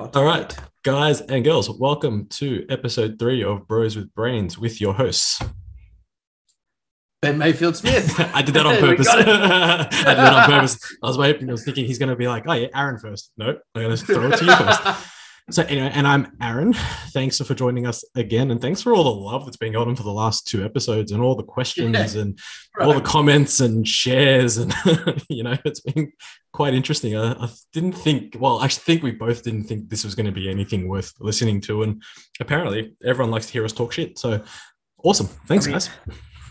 All right, guys and girls, welcome to episode three of Bros with Brains with your hosts. Ben Mayfield Smith. I did that on purpose. I did that on purpose. I was waiting. I was thinking he's going to be like, "Oh yeah, Aaron first. No, I'm going to throw it to you first. So anyway, and I'm Aaron. Thanks for joining us again, and thanks for all the love that's been going on for the last two episodes, and all the questions and all the comments and shares, and you know, it's been quite interesting. I, I didn't think. Well, I think we both didn't think this was going to be anything worth listening to, and apparently, everyone likes to hear us talk shit. So awesome. Thanks, I mean, guys.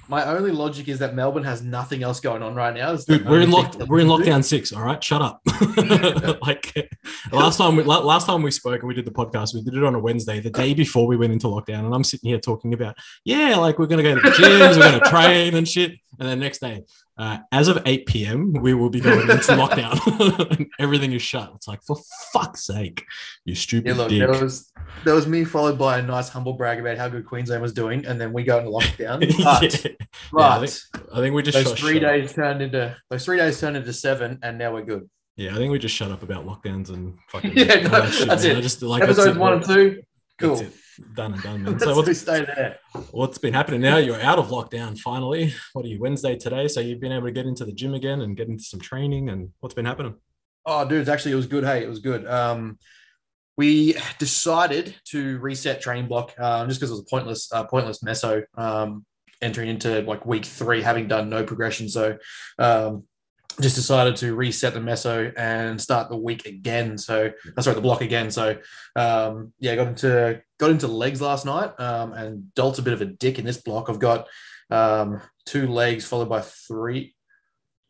My only logic is that Melbourne has nothing else going on right now. Dude, we're in lock. We're in lockdown six. All right, shut up. like last time, we, last time we spoke and we did the podcast, we did it on a Wednesday, the day before we went into lockdown, and I'm sitting here talking about, yeah, like we're gonna go to the gyms, we're gonna train and shit, and then next day, uh, as of 8 p.m., we will be going into lockdown, everything is shut. It's like for fuck's sake, you stupid Yeah, look, dick. there was there was me followed by a nice humble brag about how good Queensland was doing, and then we go into lockdown. But, Yeah. but I think- I think we just those three shut up. days turned into those three days turned into seven, and now we're good. Yeah, I think we just shut up about lockdowns and fucking. Yeah, no, that shit, that's man. it. I just like Episodes one and two, cool. Done and done, man. So what's, we stay there. what's been happening now? You're out of lockdown finally. What are you, Wednesday today? So you've been able to get into the gym again and get into some training and what's been happening? Oh, dude, it's actually it was good. Hey, it was good. Um, we decided to reset training block um, just because it was a pointless, uh, pointless meso um, entering into like week three, having done no progression. So, um, just decided to reset the meso and start the week again. So, uh, sorry, the block again. So, um, yeah, got into got into legs last night um, and dealt a bit of a dick in this block. I've got um, two legs followed by three,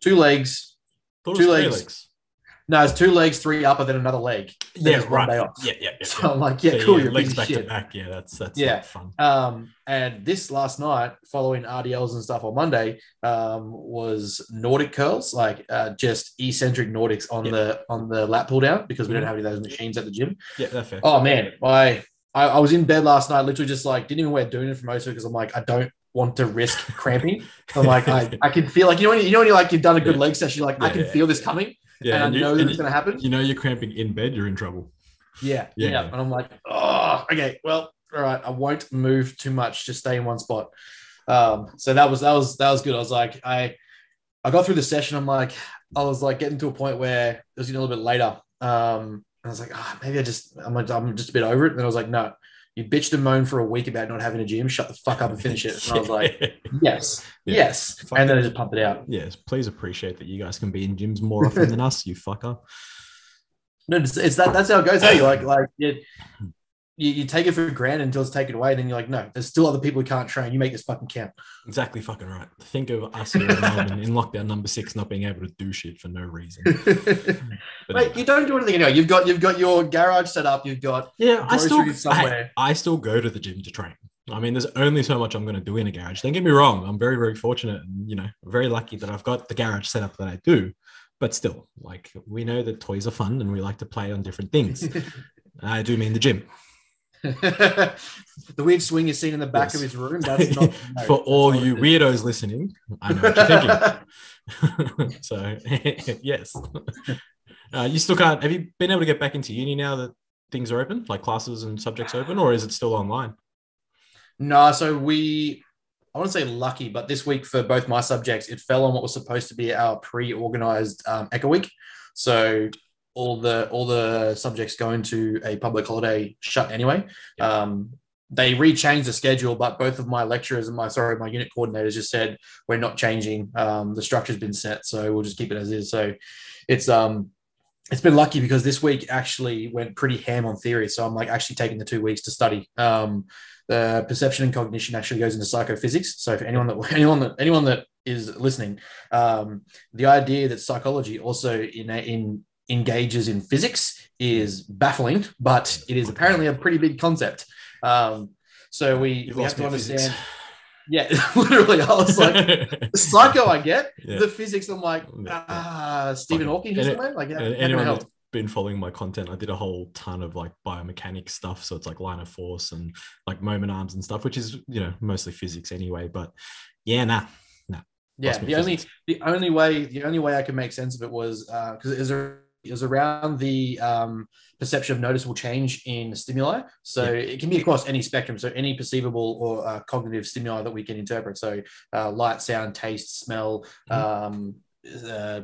two legs, Two three legs. No, it's two legs, three upper, then another leg. Then Yeah, right. Yeah, yeah, yeah. So I'm like, yeah, cool, you're legs back shit. to back. Yeah, that's that's Yeah. fun. Um, and this last night, following RDLs and stuff on Monday, um, was Nordic curls, like uh, just eccentric Nordics on Yeah. the on the lat pull down because we don't have any of those machines at the gym. Yeah, that's fair. Oh man, I I, I was in bed last night, literally just like didn't even wear doing it for most of it because I'm like, I don't want to risk cramping. I'm like, I, I can feel like you know when you, you know when you like you've done a good Yeah. leg session, you're like, I can yeah. feel this coming, yeah, and I and you, know and that it's you, gonna happen. you know you're cramping in bed, you're in trouble. Yeah, Yeah. yeah, And I'm like, oh, okay, well, all right, I won't move too much, just stay in one spot. Um, so that was that was that was good. I was like, I I got through the session. I'm like, I was like getting to a point where it was getting a little bit later. Um, and I was like, ah, maybe I just I'm I'm just a bit over it. And then I was like, no, you bitched and moaned for a week about not having a gym. Shut the fuck up and finish it. And I was like, yes, Yeah. yes. Fuck and then. I just pump it out. yes, please appreciate that you guys can be in gyms more often than us, you fucker. No, it's, it's that that's how it goes. Hey, like like it, you, you take it for granted until it's taken away, and then you're like, no, there's still other people who can't train. You make this fucking count. Exactly fucking right. Think of us in lockdown number six not being able to do shit for no reason. But Wait, you don't do anything anyway. You've got you've got your garage set up. You've got yeah, I still somewhere. I, I still go to the gym to train. I mean, there's only so much I'm going to do in a garage. Don't get me wrong. I'm very, very fortunate and, you know, very lucky that I've got the garage set up that I do. But still, like, we know that toys are fun and we like to play on different things. I do mean the gym. the weird swing you're seeing in the back Yes. of his room. That's not no, For all you weirdos listening, I know what you're thinking. so, yes. Uh, you still can't. Have you been able to get back into uni now that things are open, like classes and subjects open, or is it still online? is. No, so we I want to say lucky, but this week for both my subjects, it fell on what was supposed to be our pre-organized um, Echo Week. So all the all the subjects going to a public holiday shut anyway. Yeah. Um, they rechanged the schedule, but both of my lecturers and my sorry my unit coordinators just said we're not changing. Um, the structure's been set, so we'll just keep it as is. So it's um it's been lucky because this week actually went pretty ham on theory. So I'm like actually taking the two weeks to study. Um, the perception and cognition actually goes into psychophysics. So for anyone that anyone that anyone that is listening, um, the idea that psychology also in, in engages in physics is baffling, but it is apparently a pretty big concept. Um, so we, we have to at physics. understand. Yeah, literally, I was like, the psycho I get, Yeah. the physics I'm like, ah, Stephen Hawking, who's and the? Like, how, how anyone help? that's been following my content, I did a whole ton of like biomechanics stuff. So it's like line of force and like moment arms and stuff, which is you know mostly physics anyway. But yeah, nah, Yeah, the at only the only way the only way I could make sense of it was because it was it was around the um, perception of noticeable change in stimuli. So Yeah. it can be across any spectrum. So any perceivable or uh, cognitive stimuli that we can interpret. So uh, light, sound, taste, smell, um, uh,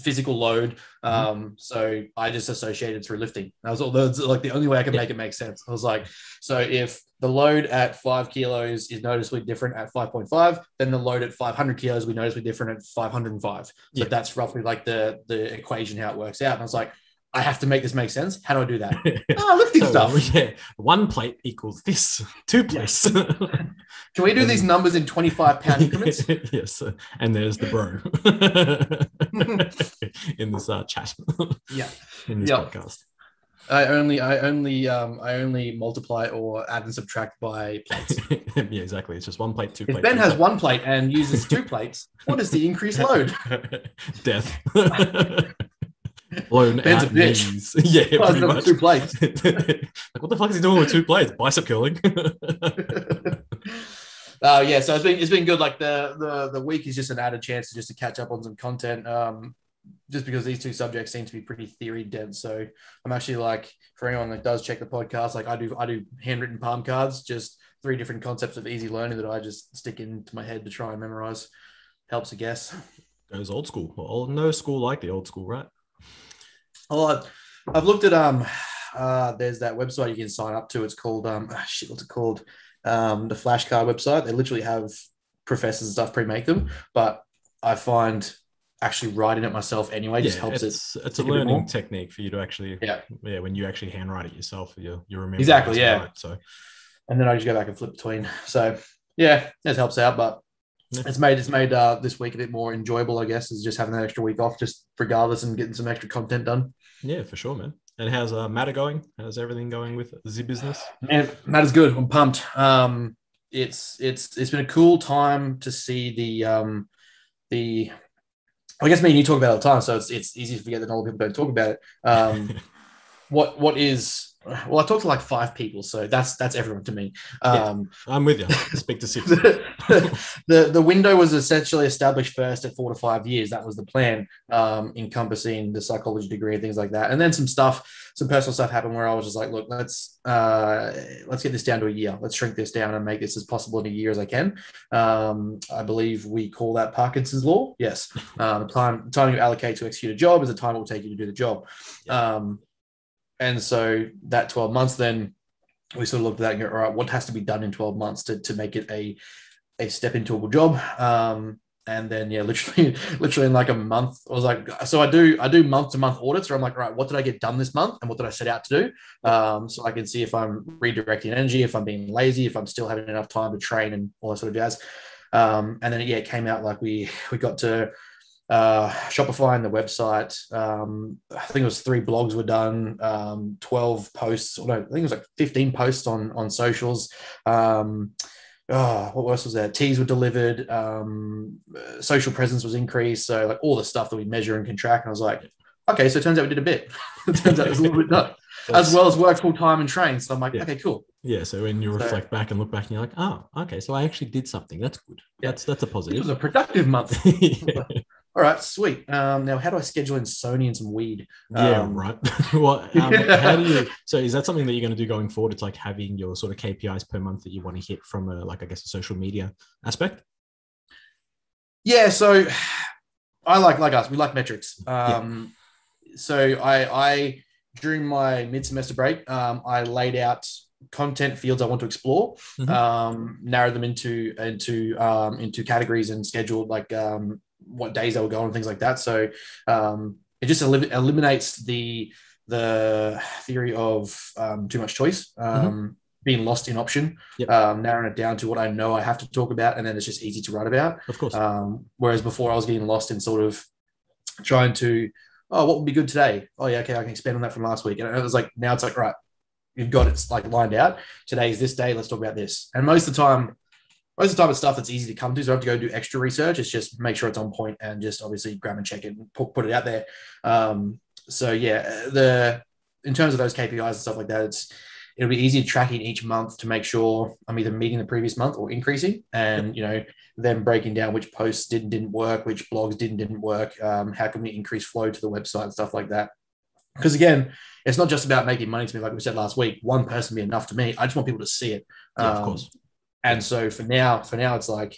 physical load. Um, so I just associated through lifting. That was all. That's like the only way I could make it make sense. I was like, so if the load at five kilos is noticeably different at 5.5, then the load at 500 kilos we noticeably different at 505. So Yeah. that's roughly like the the equation how it works out. And I was like, I have to make this make sense. How do I do that? oh, lifting So, stuff. Yeah, one plate equals this. Two plates. Can we do these numbers in 25 pound increments? yes, and there's the bro in this uh, chat Yeah. in this Yeah. podcast. I only I only um I only multiply or add and subtract by plates. yeah, exactly. It's just one plate, two If plates. Ben has one plate and uses two plates, what is the increased load? Death. Blown Ben's out bitch. knees. Yeah, Well, pretty much. two plates. like, what the fuck is he doing with two plates? Bicep curling. uh, yeah, so it's been it's been good. Like the the the week is just an added chance to just to catch up on some content. Um, just because these two subjects seem to be pretty theory dense. So I'm actually like for anyone that does check the podcast, like I do I do handwritten palm cards, just three different concepts of easy learning that I just stick into my head to try and memorize. Helps, I guess. Goes old school. Well, no school like the old school, right? Oh, I've, I've looked at um, uh, there's that website you can sign up to. It's called um, ah, shit, what's it called? Um, the flashcard website. They literally have professors and stuff pre-make them, but I find actually writing it myself anyway just helps it. it's, it's a stick a learning technique for you to actually Yeah. yeah when you actually handwrite it yourself you you remember Exactly, yeah. right. so and then I just go back and flip between. So yeah, it helps out, but Yeah. it's made it's made uh, this week a bit more enjoyable, I guess, is just having that extra week off, just regardless, and getting some extra content done. Yeah for sure man and how's uh matter going how's everything going with the business Man, is good. I'm pumped. Um, it's it's it's been a cool time to see the um, the. I guess me and you talk about it all the time, so it's it's easy to forget that other people don't talk about it. Um, what what is well, I talked to like five people, so that's that's everyone to me. Um, i'm with you speak to six the the window was essentially established first at four to five years. That was the plan, um, encompassing the psychology degree and things like that. And then some stuff, some personal stuff happened where I was just like, look, let's uh, let's get this down to a year. Let's shrink this down and make this as possible in a year as I can. Um, I believe we call that Parkinson's law. Yes, um, time time you allocate to execute a job is the time it will take you to do the job. Um, and so that twelve months then we sort of looked at that and go, all right, what has to be done in 12 months to, to make it a a step into a good job? Um, and then yeah, literally, literally in like a month, I was like, so I do I do month to month audits where I'm like, all right, what did I get done this month and what did I set out to do? Um, so I can see if I'm redirecting energy, if I'm being lazy, if I'm still having enough time to train and all that sort of jazz. Um, and then yeah, it came out like we we got to uh, Shopify and the website. Um, I think it was three blogs were done, um, 12 posts, or no, I think it was like 15 posts on, on socials. Um, oh, what else was there? Teas were delivered, um, social presence was increased. So, like all the stuff that we measure and can track. And I was like, okay, so it turns out we did a bit. it turns out it was a little bit done, as well as work full time and train. So, I'm like, Yeah. okay, cool. yeah so when you So- reflect back and look back and you're like oh okay so i actually did something that's good Yeah. that's that's a positive. It was a productive month. yeah, All right, sweet. Um, now, how do I schedule in Sony and some weed? Um, right well um, how do you so is that something that you're going to do going forward it's like having your sort of kpis per month that you want to hit from a like i guess a social media aspect Yeah, so I like like us. We like metrics. Um, So I, I during my mid semester break, um, I laid out content fields I want to explore, Mhm. um, narrowed them into into um, into categories and scheduled like um, what days they will go on and things like that. So um, it just elim- eliminates the the theory of um, too much choice. Um, Being lost in option, Yep. um, narrowing it down to what I know I have to talk about, and then it's just easy to write about. of course Um, whereas before I was getting lost in sort of trying to, oh, what would be good today? Oh yeah, okay, I can expand on that from last week. And it was like now it's like right, you've got it like lined out. Today is this day. Let's talk about this. And most of the time, most of the time it's stuff that's easy to come to. So I have to go do extra research. It's just make sure it's on point and just obviously grab and check it and put, put it out there. Um, so yeah, the in terms of those KPIs and stuff like that, it's it'll be easy tracking each month to make sure I'm either meeting the previous month or increasing. And you know, then breaking down which posts did and didn't work, which blogs did and didn't work. Um, how can we increase flow to the website and stuff like that. because again, it's not just about making money to me, like we said last week. One person be enough to me. I just want people to see it. Yeah, of Um, course. And so for now, for now, it's like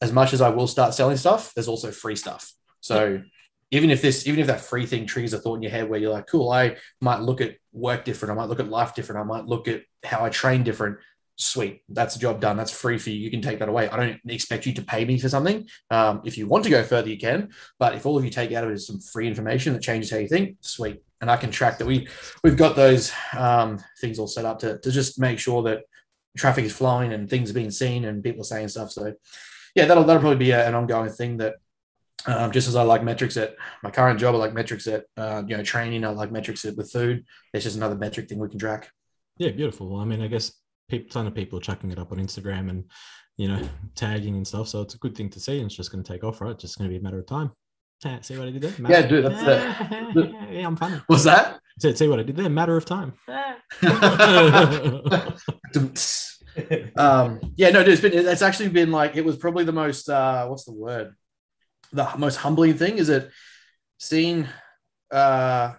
as much as I will start selling stuff, there's also free stuff. So even if this, even if that free thing triggers a thought in your head where you're like, cool, I might look at work different, I might look at life different, I might look at how I train different. Sweet, that's a job done. That's free for you. You can take that away. I don't expect you to pay me for something. Um, if you want to go further, you can. But if all of you take out of it is some free information that changes how you think, sweet. And I can track that. We we've got those um, things all set up to, to just make sure that traffic is flowing and things are being seen and people are saying stuff. So yeah, that'll that'll probably be a, an ongoing thing that um, just as I like metrics at my current job, I like metrics at uh, you know training. I like metrics at with food. It's just another metric thing we can track. Yeah, beautiful. I mean, I guess people, ton of people are chucking it up on Instagram and you know tagging and stuff. So it's a good thing to see, and it's just going to take off, right? It's just going to be a matter of time. See what I did there? Yeah, dude, that's the- yeah, I'm funny. What's that? See, see what I did there? Matter of time. um, yeah, no, dude, it's been it's actually been like it was probably the most uh, what's the word? The most humbling thing is it seeing uh,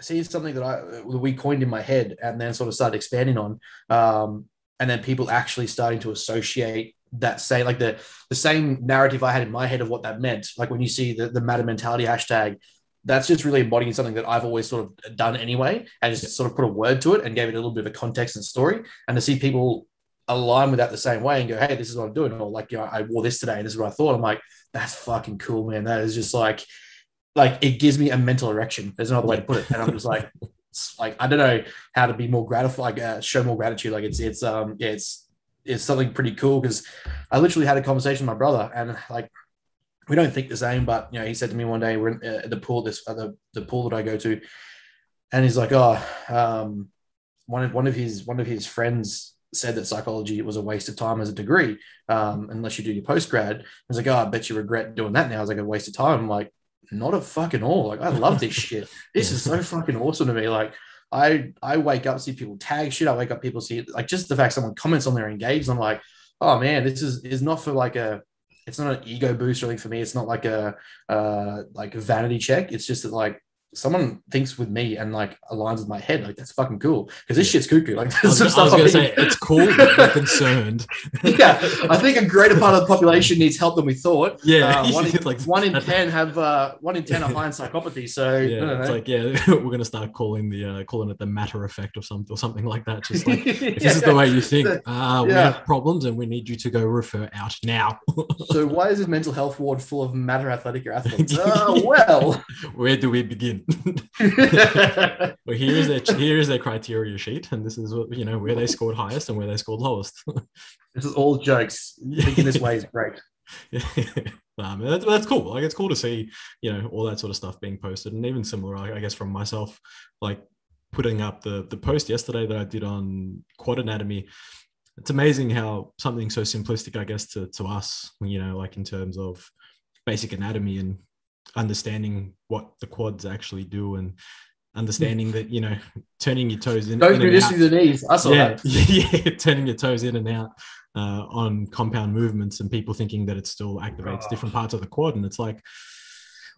seeing something that I that we coined in my head and then sort of started expanding on, um, and then people actually starting to associate that say like the the same narrative I had in my head of what that meant. Like when you see the the matter mentality hashtag, that's just really embodying something that I've always sort of done anyway, and just sort of put a word to it and gave it a little bit of a context and story. And to see people align with that the same way and go, hey, this is what I'm doing, or like, you know, I wore this today and this is what I thought. I'm like, that's fucking cool, man. That is just like, like it gives me a mental erection. There's no other way to put it. And I'm just like, like I don't know how to be more gratified, like uh, show more gratitude. Like it's it's um yeah, it's it's something pretty cool because I literally had a conversation with my brother and like we don't think the same, but you know, he said to me one day, we're in, uh, at the pool, this uh, the, the pool that I go to, and he's like, oh, um, one of one of his one of his friends said that psychology was a waste of time as a degree, um, unless you do your post grad. I was like, oh, I bet you regret doing that now. I was like, a waste of time. I'm like, not a fucking all. Like, I love this shit. This is so fucking awesome to me. Like, I I wake up see people tag shit. I wake up people see like just the fact someone comments on there engaged. I'm like, oh man, this is is not for like a it's not an ego boost or anything for me. It's not like a uh like a vanity check. It's just that like someone thinks with me and like aligns with my head. Like that's fucking cool because this shit's cuckoo. Like I was, I was stuff. going I'm to say it's cool, but concerned. yeah, I think a greater part of the population needs help than we thought. Yeah, Uh, one, in, like one in ten have uh, one in ten are high in psychopathy. So Yeah, it's like yeah, we're gonna start calling the uh, calling it the matter effect or something or something like that. Just like if Yeah. this is the way you think, uh, we Yeah. have problems and we need you to go refer out now. so why is this mental health ward full of Matter Athletica athletes? Oh well. Where do we begin? well, here is their here is their criteria sheet, and this is what you know where they scored highest and where they scored lowest. this is all jokes. Thinking this way is great. man, that's, that's cool. Like it's cool to see, you know, all that sort of stuff being posted, and even similar, I I guess, from myself, like putting up the the post yesterday that I did on quad anatomy. It's amazing how something so simplistic, I guess, to to us, you know, like in terms of basic anatomy and understanding what the quads actually do and understanding that you know turning your toes in, Don't do and this out- to the knees. I saw yeah, that. yeah, turning your toes in and out uh, on compound movements, and people thinking that it still activates Oh. different parts of the quad, and it's like,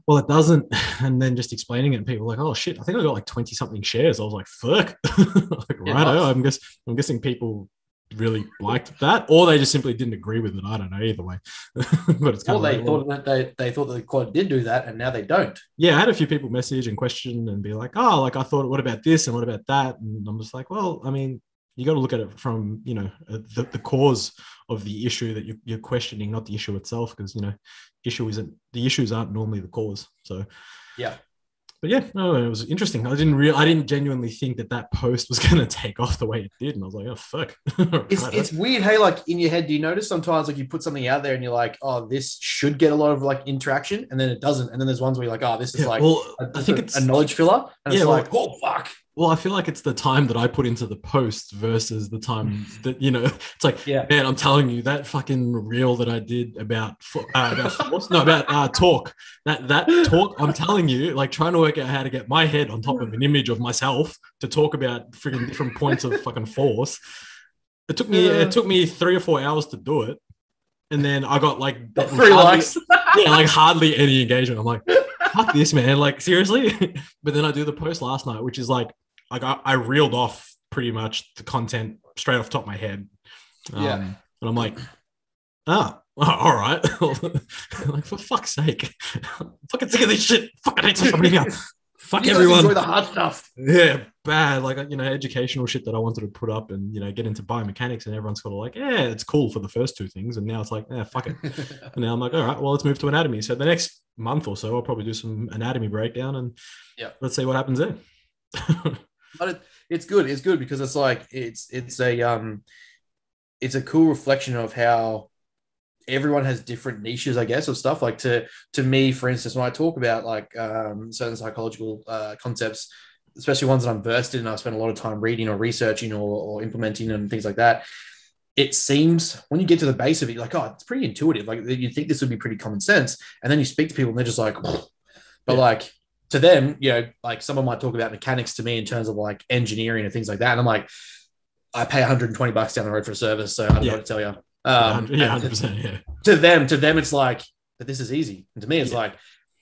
well, it doesn't. And then just explaining it, and people like, oh shit, I think I got like twenty something shares. I was like, fuck, like, Yeah, righto. nice. I'm guess I'm guessing people really liked that, or they just simply didn't agree with it. I don't know either way, but it's kind Or of they well, thought that they, they thought that the quad did do that, and now they don't. yeah, I had a few people message and question and be like, oh, like I thought, what about this and what about that? And I'm just like, well, I mean, you got to look at it from, you know, uh, the, the cause of the issue that you, you're questioning, not the issue itself, because, you know, issue isn't, the issues aren't normally the cause. So, Yeah. But yeah, no, it was interesting. I didn't real, I didn't genuinely think that that post was going to take off the way it did. And I was like, oh, fuck. It's, Right, it's weird, hey, like in your head, do you notice sometimes like you put something out there and you're like, oh, this should get a lot of like interaction, and then it doesn't. And then there's ones where you're like, oh, this is yeah, like well, a, I think a- it's a knowledge filler. And Yeah, it's well- like, oh fuck. Well, I feel like it's the time that I put into the post versus the time that you know. It's like, Yeah. man, I'm telling you that fucking reel that I did about uh, about force, no, about uh, talk. That that talk, I'm telling you, like trying to work out how to get my head on top of an image of myself to talk about freaking different points of fucking force. It took me Yeah. it took me three or four hours to do it, and then I got like three hardly- likes. yeah, like hardly any engagement. I'm like, fuck this, man. Like, seriously? but then I do the post last night, which is like, like I, I reeled off pretty much the content straight off the top of my head. Um, Yeah. And I'm like, ah, all right. like, for fuck's sake. I'm fucking sick of this shit. Fuck, Fucking hate social media. Fuck You everyone. enjoy the hard stuff. yeah, bad. Like, you know, educational shit that I wanted to put up and, you know, get into biomechanics. And everyone's sort of like, yeah, it's cool for the first two things. And now it's like, yeah, fuck it. And now I'm like, all right, well, let's move to anatomy. So the next month or so, I'll probably do some anatomy breakdown and Yeah. let's see what happens there. But it, it's good. It's good because it's like it's it's a um it's a cool reflection of how everyone has different niches, I guess, of stuff. Like to to me, for instance, when I talk about like um, certain psychological uh, concepts, especially ones that I'm versed in, and I spend a lot of time reading or researching or, or implementing and things like that. It seems when you get to the base of it, you're like, oh, it's pretty intuitive. Like you think this would be pretty common sense, and then you speak to people and they're just like, but Yeah. like to them, you know, like someone might talk about mechanics to me in terms of like engineering and things like that. And I'm like, I pay 120 bucks down the road for a service, so I don't Yeah. know what to tell you. Um, yeah, 100%. Yeah. to them, to them, it's like, but this is easy. And to me, it's Yeah. like,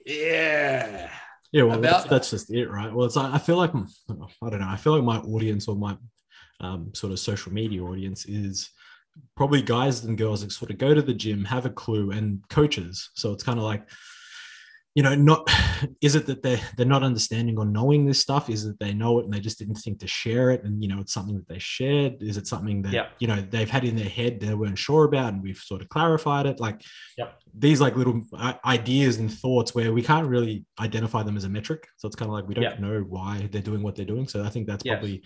yeah, Yeah, well, About that's, that's just it, right? Well, it's like I feel like I don't know. I feel like my audience or my um, sort of social media audience is probably guys and girls that sort of go to the gym, have a clue, and coaches. So it's kind of like, you know, not is it that they're they're not understanding or knowing this stuff? Is it they know it and they just didn't think to share it? And you know, it's something that they shared. Is it something that Yeah. you know they've had in their head they weren't sure about, and we've sort of clarified it? Like, Yep. these like little uh, ideas and thoughts where we can't really identify them as a metric. So it's kind of like we don't Yeah. know why they're doing what they're doing. So I think that's probably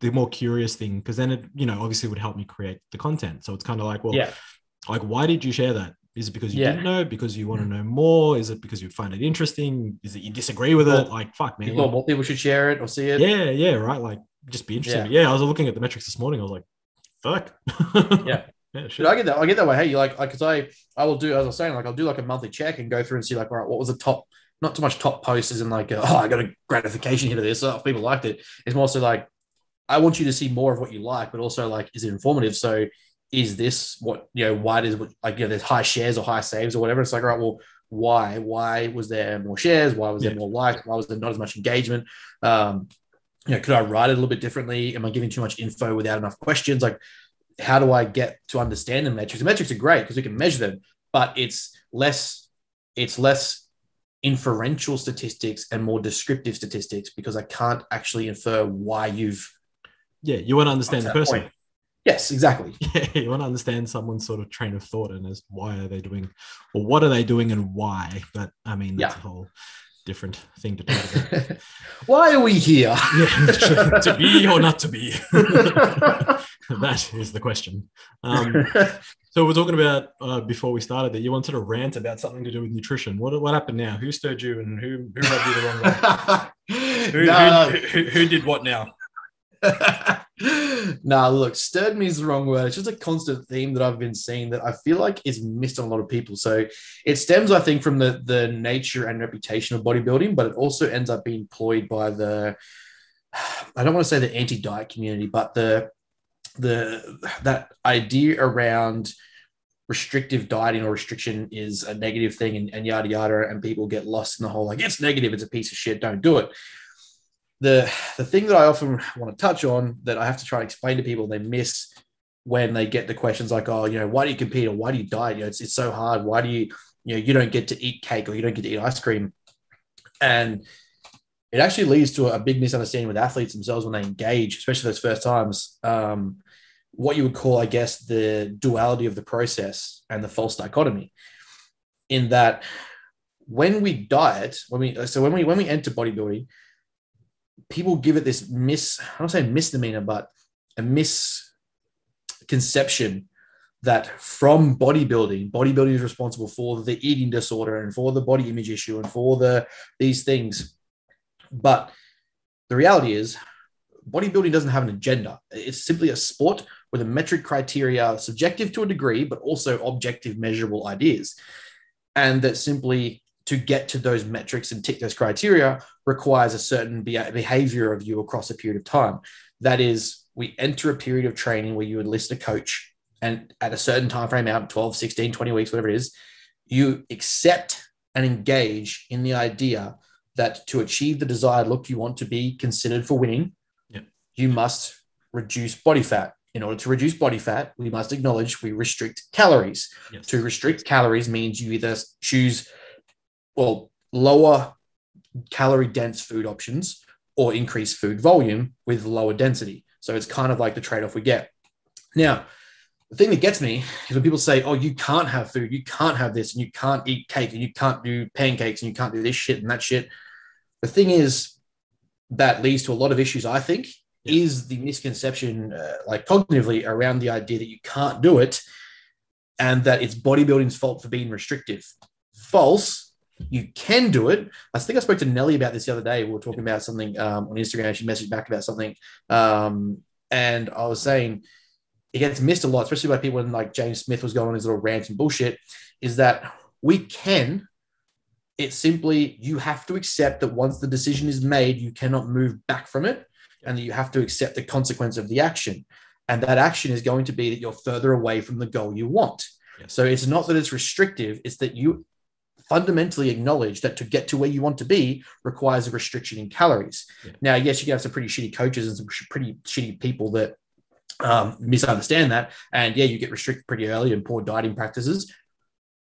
the more curious thing because then it, you know, obviously would help me create the content. So it's kind of like, well, yeah, like why did you share that? Is it because you Yeah. didn't know? Because you want to know more? Is it because you find it interesting? Is it you disagree with it? Like fuck, man. like- more people should share it or see it. yeah, yeah, right. Like just be interested. Yeah. I was looking at the metrics this morning. I was like, fuck. Yeah. yeah, shit. I get that. I get that way. Hey, you like, because I, I will do, as I was saying, like, I'll do like a monthly check and go through and see, like, all right, what was the top, not too much top posts as in like, uh, oh, I got a gratification here to this. Oh, people liked it. It's more so like, I want you to see more of what you like, but also like, is it informative? So, is this what you know? Why does like you know there's high shares or high saves or whatever? It's like, all right, well, why? Why was there more shares? Why was Yeah. there more likes? Why was there not as much engagement? Um, you know, could I write it a little bit differently? Am I giving too much info without enough questions? Like, how do I get to understand the metrics? The metrics are great because we can measure them, but it's less, it's less inferential statistics and more descriptive statistics because I can't actually infer why you've yeah, you want to understand the got to that person. point. Yes, exactly. Yeah, you want to understand someone's sort of train of thought and as why are they doing or what are they doing and why. But I mean, that's Yeah. a whole different thing to talk about. why are we here? yeah, to be or not to be. that is the question. Um, so we're talking about uh, before we started that you wanted to rant about something to do with nutrition. What what happened now? Who stirred you and who who rubbed you the wrong way? Who, no, who, who, who did what now? nah, look, stirred me is the wrong word. It's just a constant theme that I've been seeing that I feel like is missed on a lot of people. So it stems, I think, from the the nature and reputation of bodybuilding, but it also ends up being employed by the I don't want to say the anti-diet community, but the the that idea around restrictive dieting or restriction is a negative thing and, and yada yada and people get lost in the whole like it's negative it's a piece of shit don't do it the the thing that I often want to touch on that I have to try and explain to people they miss when they get the questions like, oh, you know, why do you compete or why do you diet? You know, it's, it's so hard. Why do you, you know, you don't get to eat cake or you don't get to eat ice cream? And it actually leads to a big misunderstanding with athletes themselves when they engage, especially those first times. Um, what you would call, I guess, the duality of the process and the false dichotomy, in that when we diet, when we so when we when we enter bodybuilding, people give it this mis I don't say misdemeanor, but a misconception that from bodybuilding, bodybuilding is responsible for the eating disorder and for the body image issue and for the these things. But the reality is bodybuilding doesn't have an agenda. It's simply a sport with a metric criteria, subjective to a degree, but also objective measurable ideas. And that simply to get to those metrics and tick those criteria requires a certain behavior of you across a period of time. That is, we enter a period of training where you enlist a coach and at a certain time frame out 12 16 20 weeks whatever it is you accept and engage in the idea that to achieve the desired look you want to be considered for winning, Yeah. you must reduce body fat. In order to reduce body fat, we must acknowledge we restrict calories. Yes. To restrict calories means you either choose, well, lower calorie dense food options or increase food volume with lower density. So it's kind of like the trade off we get. Now, the thing that gets me is when people say, oh, you can't have food, you can't have this, and you can't eat cake, and you can't do pancakes, and you can't do this shit and that shit. The thing is, that leads to a lot of issues, I think, Yeah. is the misconception, uh, like cognitively, around the idea that you can't do it and that it's bodybuilding's fault for being restrictive. False. You can do it. I think I spoke to Nelly about this the other day. We were talking about something um, on Instagram. She messaged back about something. Um, and I was saying it gets missed a lot, especially by people when like James Smith was going on his little rant and bullshit, is that we can. It's simply you have to accept that once the decision is made, you cannot move back from it and that you have to accept the consequence of the action. And that action is going to be that you're further away from the goal you want. Yes. So it's not that it's restrictive, it's that you fundamentally acknowledge that to get to where you want to be requires a restriction in calories. Yeah. Now, yes, you can have some pretty shitty coaches and some sh- pretty shitty people that um, misunderstand that. And yeah, you get restricted pretty early and poor dieting practices.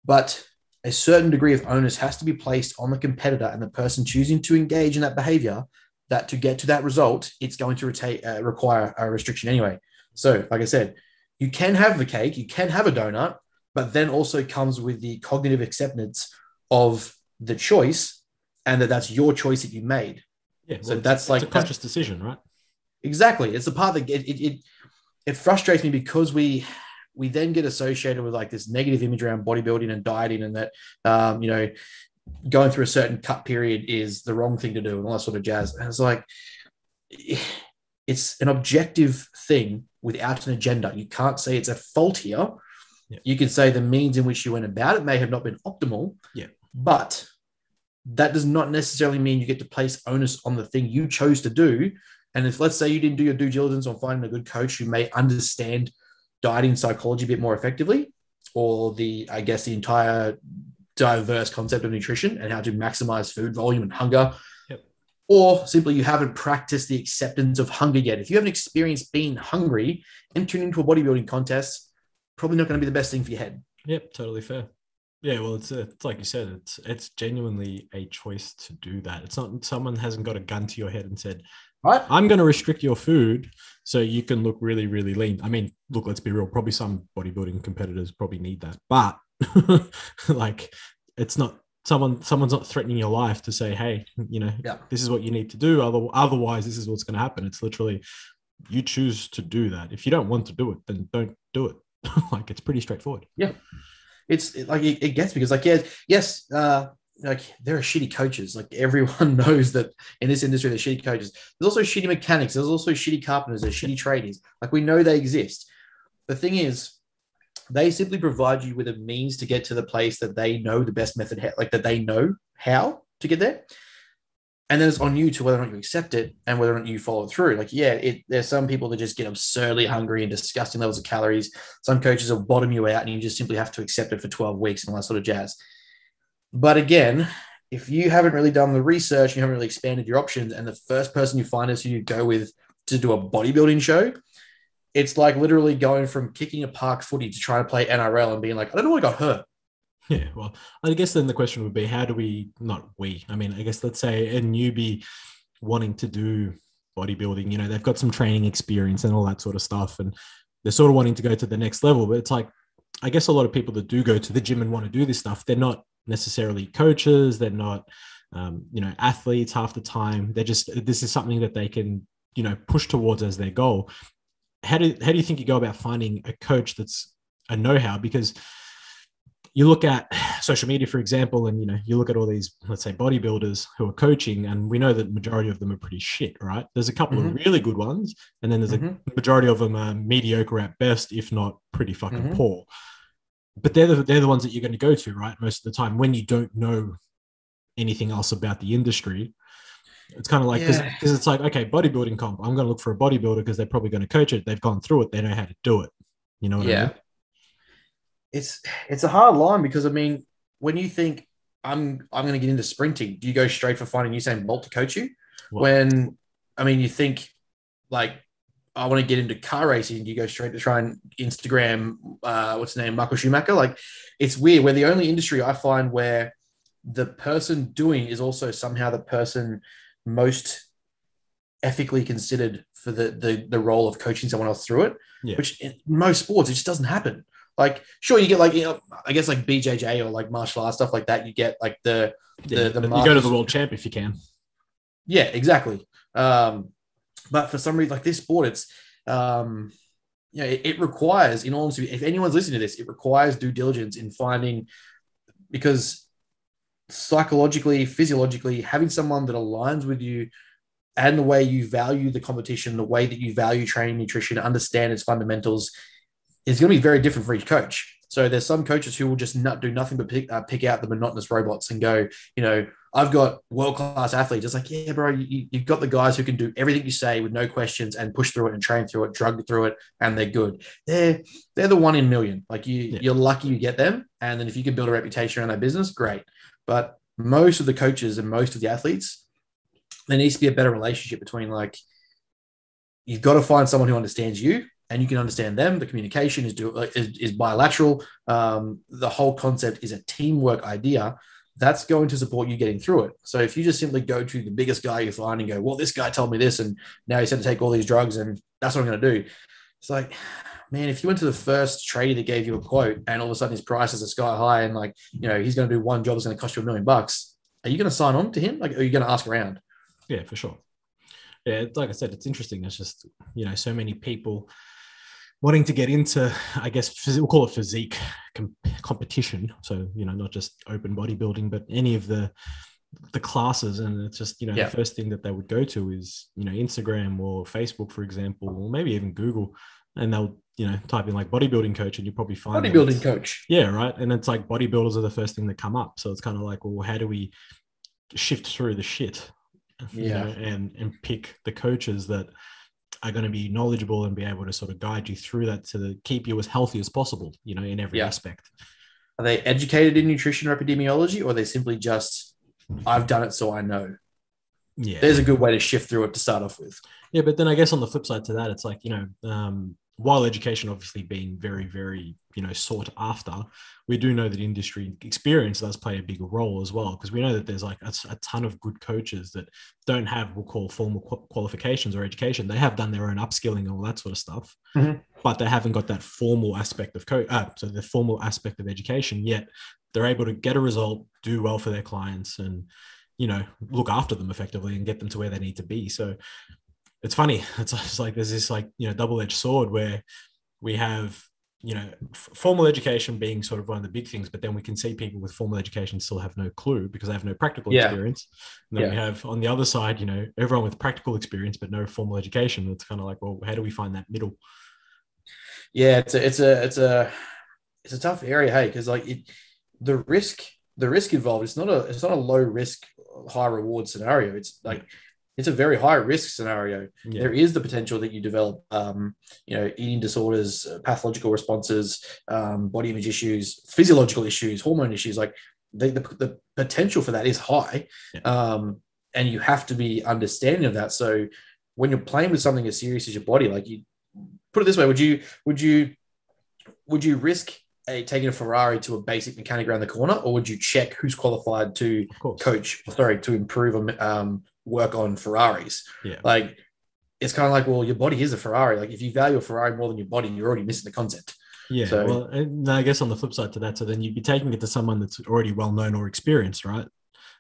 But a certain degree of onus has to be placed on the competitor and the person choosing to engage in that behavior that to get to that result, it's going to uh, require a restriction anyway. So, like I said, you can have the cake, you can have a donut, but then also comes with the cognitive acceptance of the choice and that that's your choice that you made. Yeah. So it's- that's it's like a conscious decision, right? Exactly. It's the part that it, it, it, it frustrates me because we we then get associated with like this negative image around bodybuilding and dieting and that um, you know going through a certain cut period is the wrong thing to do and all that sort of jazz. And it's like it's an objective thing without an agenda. You can't say it's a fault here. Yeah. You can say the means in which you went about it may have not been optimal. Yeah. But that does not necessarily mean you get to place onus on the thing you chose to do. And if let's say you didn't do your due diligence on finding a good coach who may understand dieting psychology a bit more effectively, or the I guess the entire diverse concept of nutrition and how to maximize food volume and hunger. Yep. Or simply you haven't practiced the acceptance of hunger yet. If you haven't experienced being hungry, entering into a bodybuilding contest, probably not going to be the best thing for your head. Yep, totally fair. Yeah, well, it's, it's like you said, it's it's genuinely a choice to do that. It's not someone hasn't got a gun to your head and said, Right? "I'm going to restrict your food so you can look really, really lean." I mean, look, let's be real. Probably some bodybuilding competitors probably need that, but like, it's not someone. Someone's not threatening your life to say, "Hey, you know, Yeah. this is what you need to do." Other, otherwise, this is what's going to happen. It's literally you choose to do that. If you don't want to do it, then don't do it. like, it's pretty straightforward. It's it- like it, it gets because like yes yes uh like there are shitty coaches. Like everyone knows that in this industry there's shitty coaches. There's also shitty mechanics. There's also shitty carpenters. There's shitty tradies like we know they exist. The thing is they simply provide you with a means to get to the place that they know the best method like that they know how to get there and then it's on you to whether or not you accept it and whether or not you follow through like yeah it, there's some people that just get absurdly hungry and disgusting levels of calories some coaches will bottom you out and you just simply have to accept it for 12 weeks and all that sort of jazz. But again, if you haven't really done the research, you haven't really expanded your options, and the first person you find is who you go with to do a bodybuilding show, it's like literally going from kicking a park footy to trying to play NRL and being like, I don't know what got hurt. Yeah, well, I guess then the question would be how do we, not we, I mean, I guess let's say a newbie wanting to do bodybuilding, you know, they've got some training experience and all that sort of stuff, and they're sort of wanting to go to the next level. But it's like, I guess a lot of people that do go to the gym and want to do this stuff, they're not necessarily coaches, they're not, um, you know, athletes half the time. They're just, this is something that they can, you know, push towards as their goal. How do, how do you think you go about finding a coach that's a know-how? Because you look at social media, for example, and you know, you look at all these, let's say, bodybuilders who are coaching, and we know that majority of them are pretty shit, right? There's a couple of really good ones, and then there's Mhm. a majority of them are mediocre at best, if not pretty fucking Mhm. poor. But they're the, they're the ones that you're going to go to, right? Most of the time, when you don't know anything else about the industry, it's kind of like because Yeah. it's like okay, bodybuilding comp. I'm going to look for a bodybuilder because they're probably going to coach it. They've gone through it. They know how to do it. You know what I Yeah. mean? It's it's a hard line because I mean, when you think I'm I'm going to get into sprinting. Do you go straight for finding Usain Bolt to coach you? Well- when I mean, you think like I want to get into car racing. Do you go straight to try and Instagram? Uh, what's his name, Michael Schumacher? Like, it's weird. We're the only industry I find where the person doing is also somehow the person most ethically considered for the the, the role of coaching someone else through it. Yeah. Which in most sports it just doesn't happen. Like, sure, you get like you know, I guess like BJJ or like martial arts stuff like that. You get like the Yeah, the you go to the world champ if you can. yeah, exactly. Um, but for some reason, like this sport, it's um, you know, it, it requires, in all honesty, if anyone's listening to this, it requires due diligence in finding because psychologically, physiologically, having someone that aligns with you and the way you value the competition, the way that you value training nutrition, understand its fundamentals, is going to be very different for each coach. So there's some coaches who will just not do nothing but pick, uh, pick out the monotonous robots and go, you know, I've got world class athletes. It's like, yeah, bro, you, you've got the guys who can do everything you say with no questions and push through it and train through it, drug through it, and they're good. They're they're the one in a million. Like you, Yeah. you're lucky you get them, and then if you can build a reputation around that business, great. But most of the coaches and most of the athletes, there needs to be a better relationship between like you've got to find someone who understands you and you can understand them. The communication is do is, is bilateral. Um, the whole concept is a teamwork idea. That's going to support you getting through it. So if you just simply go to the biggest guy you find and go, "Well, this guy told me this, and now he said to take all these drugs, and that's what I'm going to do," it's like, man, if you went to the first trader that gave you a quote, and all of a sudden his prices are sky high, and like, you know, he's going to do one job that's going to cost you a million bucks, are you going to sign on to him? Like, are you going to ask around? Yeah, for sure. Yeah, like I said, it's interesting. There's just you know so many people wanting to get into, I guess phys- we'll call it physique com- competition. So you know, not just open bodybuilding, but any of the the classes. And it's just you know Yeah. the first thing that they would go to is you know Instagram or Facebook, for example, or maybe even Google, and they'll you know type in like bodybuilding coach, and you probably find Bodybuilding coach. yeah, right. And it's like bodybuilders are the first thing that come up. So it's kind of like, well, how do we shift through the shit? you Yeah. know, and and pick the coaches that are going to be knowledgeable and be able to sort of guide you through that to keep you as healthy as possible, you know, in every Yeah. aspect. Are they educated in nutrition or epidemiology, or are they simply just, I've done it, so I know? Yeah. There's a good way to shift through it to start off with. Yeah, but then I guess on the flip side to that, it's like you know, um, while education obviously being very, very you know sought after, we do know that industry experience does play a bigger role as well because we know that there's like a, a ton of good coaches that don't have we'll call formal qualifications or education. They have done their own upskilling and all that sort of stuff, Mhm. but they haven't got that formal aspect of co- uh, so the formal aspect of education yet. They're able to get a result, do well for their clients, and you know look after them effectively and get them to where they need to be. So it's funny. It's, it's like there's this like you know double-edged sword where we have you know f- formal education being sort of one of the big things, but then we can see people with formal education still have no clue because they have no practical Yeah. experience. And then we have on the other side, you know, everyone with practical experience but no formal education. It's kind of like, well, how do we find that middle? Yeah, it's a, it's a, it's a, it's a tough area, hey, because like it, the risk, the risk involved, it's not a, it's not a low risk, high reward scenario. It's like, it's a very high risk scenario. Yeah, there is the potential that you develop, um, you know, eating disorders, uh, pathological responses, um, body image issues, physiological issues, hormone issues. Like the, the, the potential for that is high, Yeah. um, and you have to be understanding of that. So when you're playing with something as serious as your body, like you put it this way, would you would you would you risk a taking a Ferrari to a basic mechanic around the corner, or would you check who's qualified to coach, sorry, to improve um, work on Ferraris. Yeah. Like it's kind of like, well, your body is a Ferrari. Like if you value a Ferrari more than your body, you're already missing the concept. Yeah, So- well, and I guess on the flip side to that, so then you'd be taking it to someone that's already well known or experienced, right?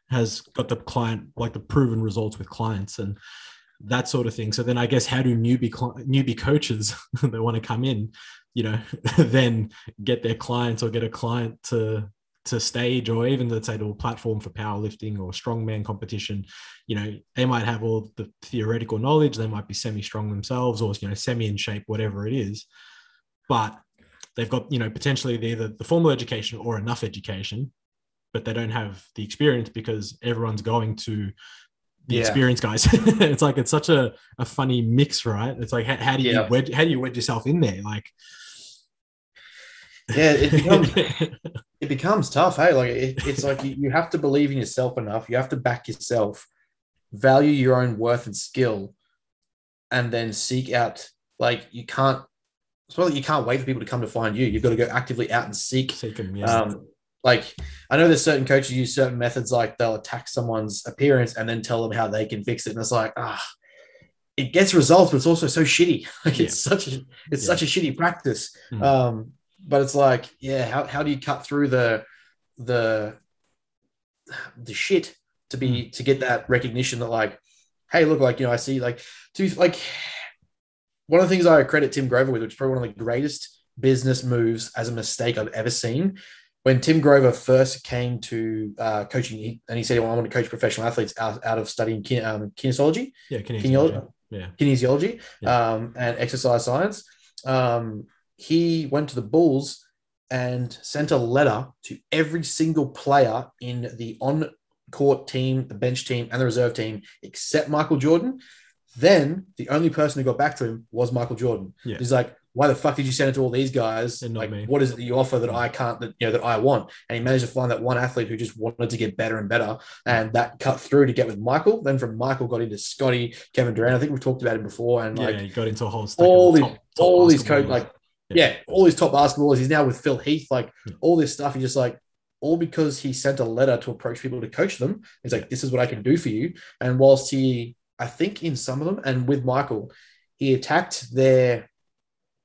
Has got the client like the proven results with clients and that sort of thing. So then I guess how do newbie newbie coaches that want to come in, you know, then get their clients or get a client to to stage or even let's say to a platform for powerlifting or strongman competition, you know, they might have all the theoretical knowledge, they might be semi-strong themselves or you know, semi in shape, whatever it is. But they've got you know potentially either the formal education or enough education but they don't have the experience because everyone's going to the Yeah. experienced guys it's like it's such a, a funny mix right it's like how, how do you Yeah. wedge, how do you wedge yourself in there like Yeah, it becomes it becomes tough. Hey, like it, it's like you, you have to believe in yourself enough. You have to back yourself, value your own worth and skill, and then seek out. Like you can't. It's not that you can't wait for people to come to find you. You've got to go actively out and seek. Seek 'em, yes. Um, like I know there's certain coaches use certain methods, like they'll attack someone's appearance and then tell them how they can fix it. And it's like, ah, it gets results, but it's also so shitty. Like it's such a it's Yeah. such a shitty practice. Mm. Um, but it's like, yeah, how, how do you cut through the the the shit to be Hmm. to get that recognition that like, hey, look, like you know, I see like to like one of the things I credit Tim Grover with, which is probably one of the greatest business moves as a mistake I've ever seen. When Tim Grover first came to uh, coaching, and he said, well, I want to coach professional athletes out, out of studying kin- um, kinesiology, yeah, can kinesiology. Yeah, kinesiology Yeah. um, and exercise science. Um, he went to the Bulls and sent a letter to every single player in the on court team, the bench team, and the reserve team, except Michael Jordan. Then the only person who got back to him was Michael Jordan. Yeah. He's like, why the fuck did you send it to all these guys? And Like, me. what is it that you offer that I can't, that you know, that I want? And he managed to find that one athlete who just wanted to get better and better, and that cut through to get with Michael. Then from Michael got into Scottie, Kevin Durant. I think we've talked about him before, and yeah, like he got into a whole all these, top, top all these coach, like Yeah. all these top basketballers. He's now with Phil Heath, like Yeah. all this stuff. He's just like all because he sent a letter to approach people to coach them. He's like, this is what I can do for you. And whilst he, I think in some of them, and with Michael, he attacked their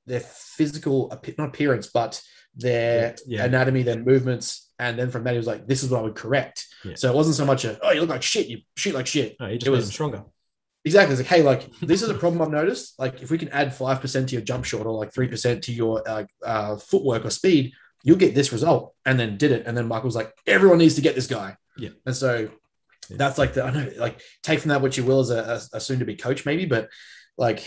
their physical not appearance, but their Yeah. Anatomy, their movements. And then from that, he was like, this is what I would correct. Yeah. So it wasn't so much a, oh, you look like shit, you shoot like shit. No, he just it made was- stronger. Exactly. It's like, hey, like this is a problem I've noticed. Like, if we can add five percent to your jump shot or like three percent to your uh, uh, footwork or speed, you'll get this result. And then did it. And then Michael was like, everyone needs to get this guy. Yeah. And so Yeah. that's like the I know, like take from that what you will as a, a, a soon to be coach, maybe, but like,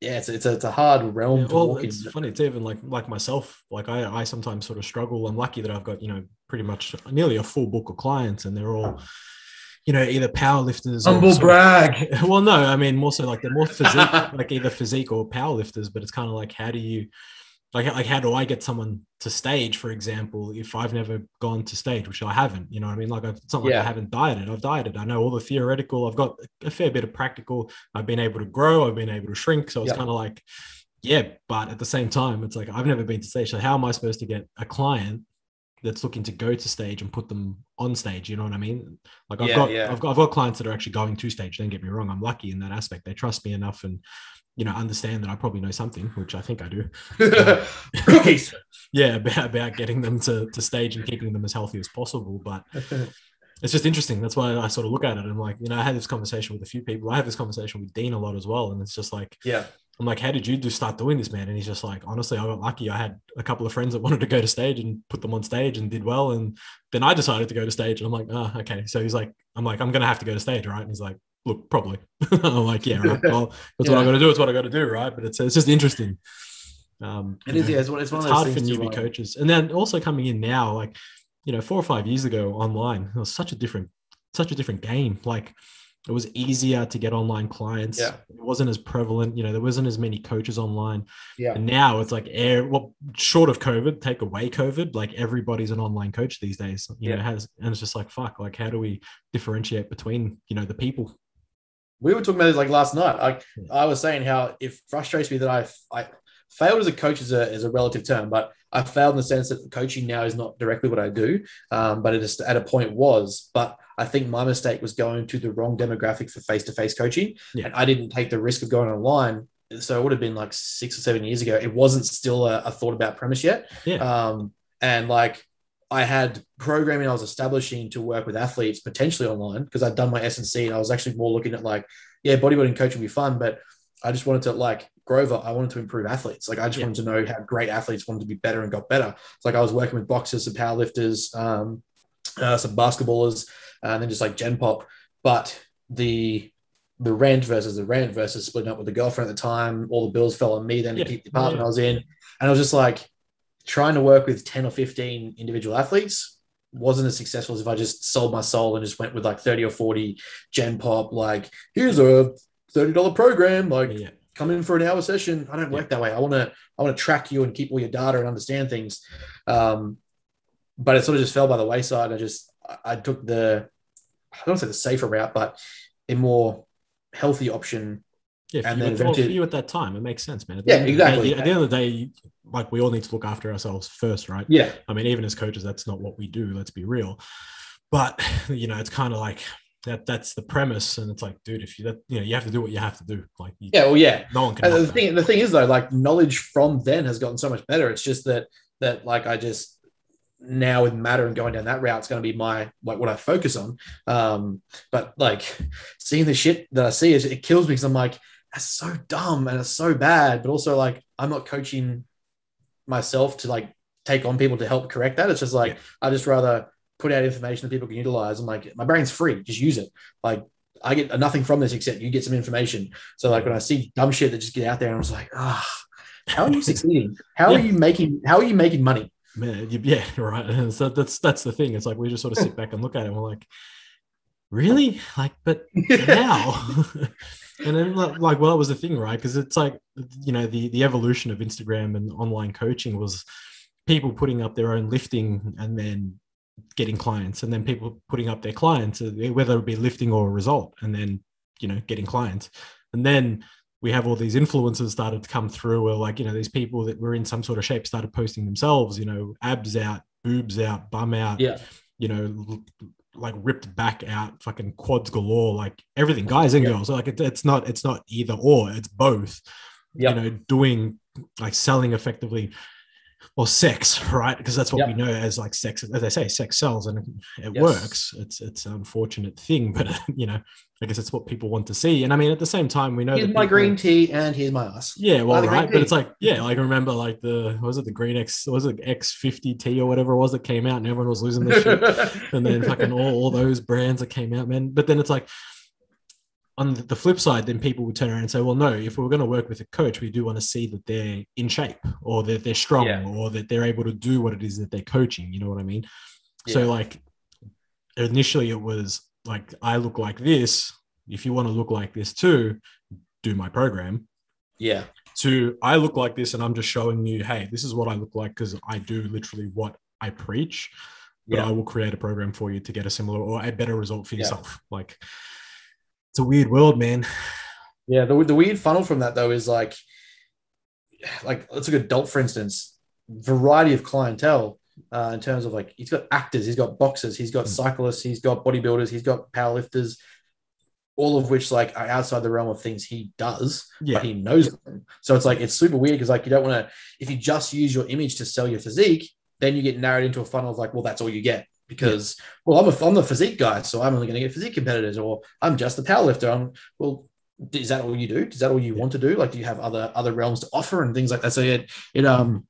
yeah, it's it's a, it's a hard realm Yeah, to well, walk it's in. funny. It's even like like myself. Like I, I sometimes sort of struggle. I'm lucky that I've got you know pretty much nearly a full book of clients, and they're all, you know, either power lifters. or Humble sort of- brag. well, no, I mean more so like they're more physique, like either physique or power lifters. But it's kind of like how do you, like like how do I get someone to stage, for example, if I've never gone to stage, which I haven't. You know what I mean? Like I've, it's not like I haven't dieted. I've dieted. I know all the theoretical. I've got a fair bit of practical. I've been able to grow. I've been able to shrink. So it's Yeah. kind of like, yeah. But at the same time, it's like I've never been to stage. So how am I supposed to get a client? That's looking to go to stage and put them on stage, you know what I mean? Like I've Yeah, got, yeah. I've got, I've got clients that are actually going to stage. Don't get me wrong, I'm lucky in that aspect. They trust me enough and you know understand that I probably know something, which I think I do. Cookies. Yeah, about, about getting them to, to stage and keeping them as healthy as possible. But it's just interesting. That's why I sort of look at it. and like, you know, I had this conversation with a few people. I have this conversation with Dean a lot as well. And it's just like, yeah. I'm like, how did you do start doing this, man? And he's just like, honestly, I got lucky. I had a couple of friends that wanted to go to stage and put them on stage and did well. And then I decided to go to stage. And I'm like, oh, okay. So he's like, I'm like, I'm gonna have to go to stage, right? And he's like, look, probably. I'm like, yeah, right. Well, that's what I Yeah. got to do. It's what I got to do, right? But it's it's just interesting. Um, It is, know, yeah. It's one, it's it's hard for newbie like- coaches, and then also coming in now, like you know, four or five years ago online, it was such a different, such a different game. Like it was easier to get online clients. Yeah. It wasn't as prevalent. You know, there wasn't as many coaches online. Yeah. And now it's like air. Well, short of COVID, take away COVID, like everybody's an online coach these days. You know, Yeah. has and it's just like fuck. Like, how do we differentiate between you know the people? we were talking about it like last night. I, Yeah. I was saying how it frustrates me that I, I failed as a coach is a, is a relative term, but I failed in the sense that coaching now is not directly what I do, um, but it is at a point was. But I think my mistake was going to the wrong demographic for face to face coaching, Yeah. and I didn't take the risk of going online. So it would have been like six or seven years ago. It wasn't still a, a thought about premise yet. Yeah. Um, and like I had programming I was establishing to work with athletes potentially online because I'd done my SNC and I was actually more looking at like, yeah, bodybuilding coaching would be fun, but I just wanted to like Grover, I wanted to improve athletes. Like I just Yeah. wanted to know how great athletes wanted to be better and got better. It's like I was working with boxers, some powerlifters, um, uh, some basketballers, and then just like Gen Pop. But the the rent versus the rent versus splitting up with the girlfriend at the time, all the bills fell on me then Yeah. to keep the apartment Yeah. I was in. And I was just like trying to work with 10 or 15 individual athletes wasn't as successful as if I just sold my soul and just went with like 30 or 40 Gen Pop, like, here's a $30 program, like Yeah, come in for an hour session. I don't work that way. I want to I want to track you and keep all your data and understand things. Um, but it sort of just fell by the wayside. I just I took the I don't say the safer route, but a more healthy option. Yeah, for, And you, then for you at that time, it makes sense, man. At Yeah, end the day- exactly. at the end of the day, like we all need to look after ourselves first, right? Yeah, I mean, even as coaches, that's not what we do. Let's be real. But you know, it's kind of like that. That's the premise, and it's like, dude, if you that you know, you have to do what you have to do. Like, you, yeah, well, yeah. no one can. The that. thing, the thing is though, like knowledge from then has gotten so much better. It's just that that like I just now with matter and going down that route, it's going to be my like what I focus on. Um, but like seeing the shit that I see, is it kills me because I'm like, that's so dumb and it's so bad. But also like I'm not coaching myself to like take on people to help correct that. It's just like Yeah. I just rather put out information that people can utilize. I'm like, my brain's free, just use it. Like I get nothing from this except you get some information. So like when I see dumb shit that just get out there, I'm just like, ah, how are you succeeding? How are you making? How are you making money? Man, yeah, right. And so that's that's the thing. It's like we just sort of sit back and look at it. and We're like, really? Like, but now and then like well that was the thing right because it's like you know the the evolution of instagram and online coaching was people putting up their own lifting and then getting clients and then people putting up their clients uh, whether it be lifting or a result and then you know getting clients and then we have all these influencers started to come through where like you know these people that were in some sort of shape started posting themselves you know abs out boobs out bum out yeah, you know, like ripped back out, fucking quads galore, like everything, guys and Yeah. girls. Like it, it's not it's not either or, it's both. Yep. You know, doing like selling effectively or sex, right? Because that's what Yep. we know as like sex. As I say, sex sells and it Yes. works. It's it's an unfortunate thing, but you know, I guess it's what people want to see. And I mean, at the same time, we know here's that my people- green tea and here's my ass. yeah, well, right, but tea. it's like, yeah, like remember like the was it the green X was it X fifty T or whatever it was that came out, and everyone was losing their shit and then fucking all, all those brands that came out, man. But then it's like on the flip side, then people would turn around and say, well, no, if we're going to work with a coach, we do want to see that they're in shape or that they're strong Yeah. or that they're able to do what it is that they're coaching. You know what I mean? Yeah. So like initially it was like, I look like this. If you want to look like this too, do my program yeah, to I look like this and I'm just showing you, hey, this is what I look like because I do literally what I preach, but yeah. I will create a program for you to get a similar or a better result for yourself. Like it's a weird world, man. Yeah, the, the weird funnel from that though is like, like let's look at Dolt for instance, variety of clientele uh, in terms of like he's got actors, he's got boxers, he's got Mm. cyclists, he's got bodybuilders, he's got powerlifters, all of which like are outside the realm of things he does, Yeah. but he knows them. So it's like it's super weird because like you don't want to if you just use your image to sell your physique, then you get narrowed into a funnel of like, well, that's all you get. Because well, I'm a I'm the physique guy, so I'm only going to get physique competitors, or I'm just a powerlifter. I'm well, is that all you do? Is that all you Yeah. want to do? Like, do you have other other realms to offer and things like that? So it it um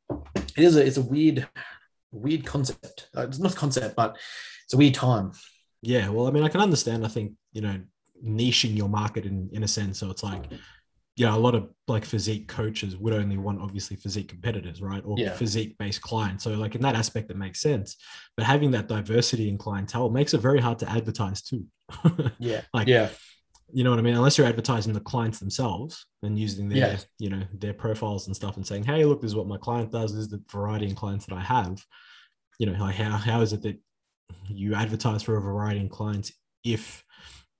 it is a it's a weird weird concept. Uh, it's not a concept, but it's a weird time. Yeah. Well, I mean, I can understand, I think, you know, niching your market in, in a sense. So it's like, know, a lot of like physique coaches would only want obviously physique competitors, right? Or Yeah. physique based clients. So like in that aspect, it makes sense. But having that diversity in clientele makes it very hard to advertise too. Yeah, Like- yeah, you know what I mean? Unless you're advertising the clients themselves and using their, Yeah. you know, their profiles and stuff and saying, hey, look, this is what my client does. This is the variety of clients that I have. You know, like how, how is it that you advertise for a variety of clients if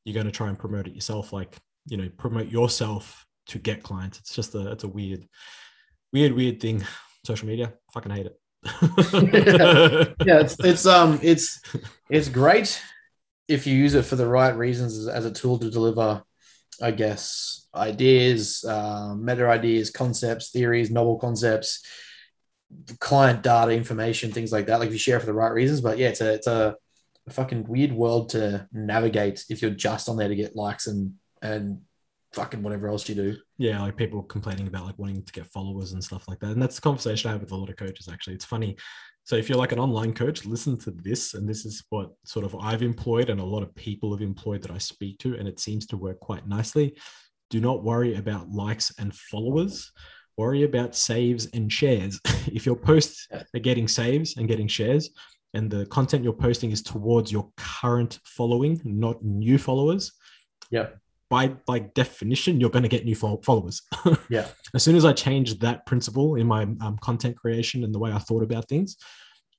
you're going to try and promote it yourself? Like, you know, promote yourself to get clients. It's just a, it's a weird, weird, weird thing. Social media, fucking hate it. yeah. It's it's um it's it's great if you use it for the right reasons as, as a tool to deliver, I guess, ideas, uh, meta ideas, concepts, theories, novel concepts, client data, information, things like that. Like if you share for the right reasons, but yeah, it's a it's a fucking weird world to navigate if you're just on there to get likes and and fucking whatever else you do. yeah, like people complaining about like wanting to get followers and stuff like that. And that's the conversation I have with a lot of coaches actually. It's funny. So if you're like an online coach, listen to this. And this is what sort of I've employed and a lot of people have employed that I speak to, and it seems to work quite nicely. Do not worry about likes and followers. Worry about saves and shares. if your posts are getting saves and getting shares, and the content you're posting is towards your current following, not new followers, Yeah. By by definition, you're going to get new fol- followers. Yeah. As soon as I changed that principle in my um, content creation and the way I thought about things,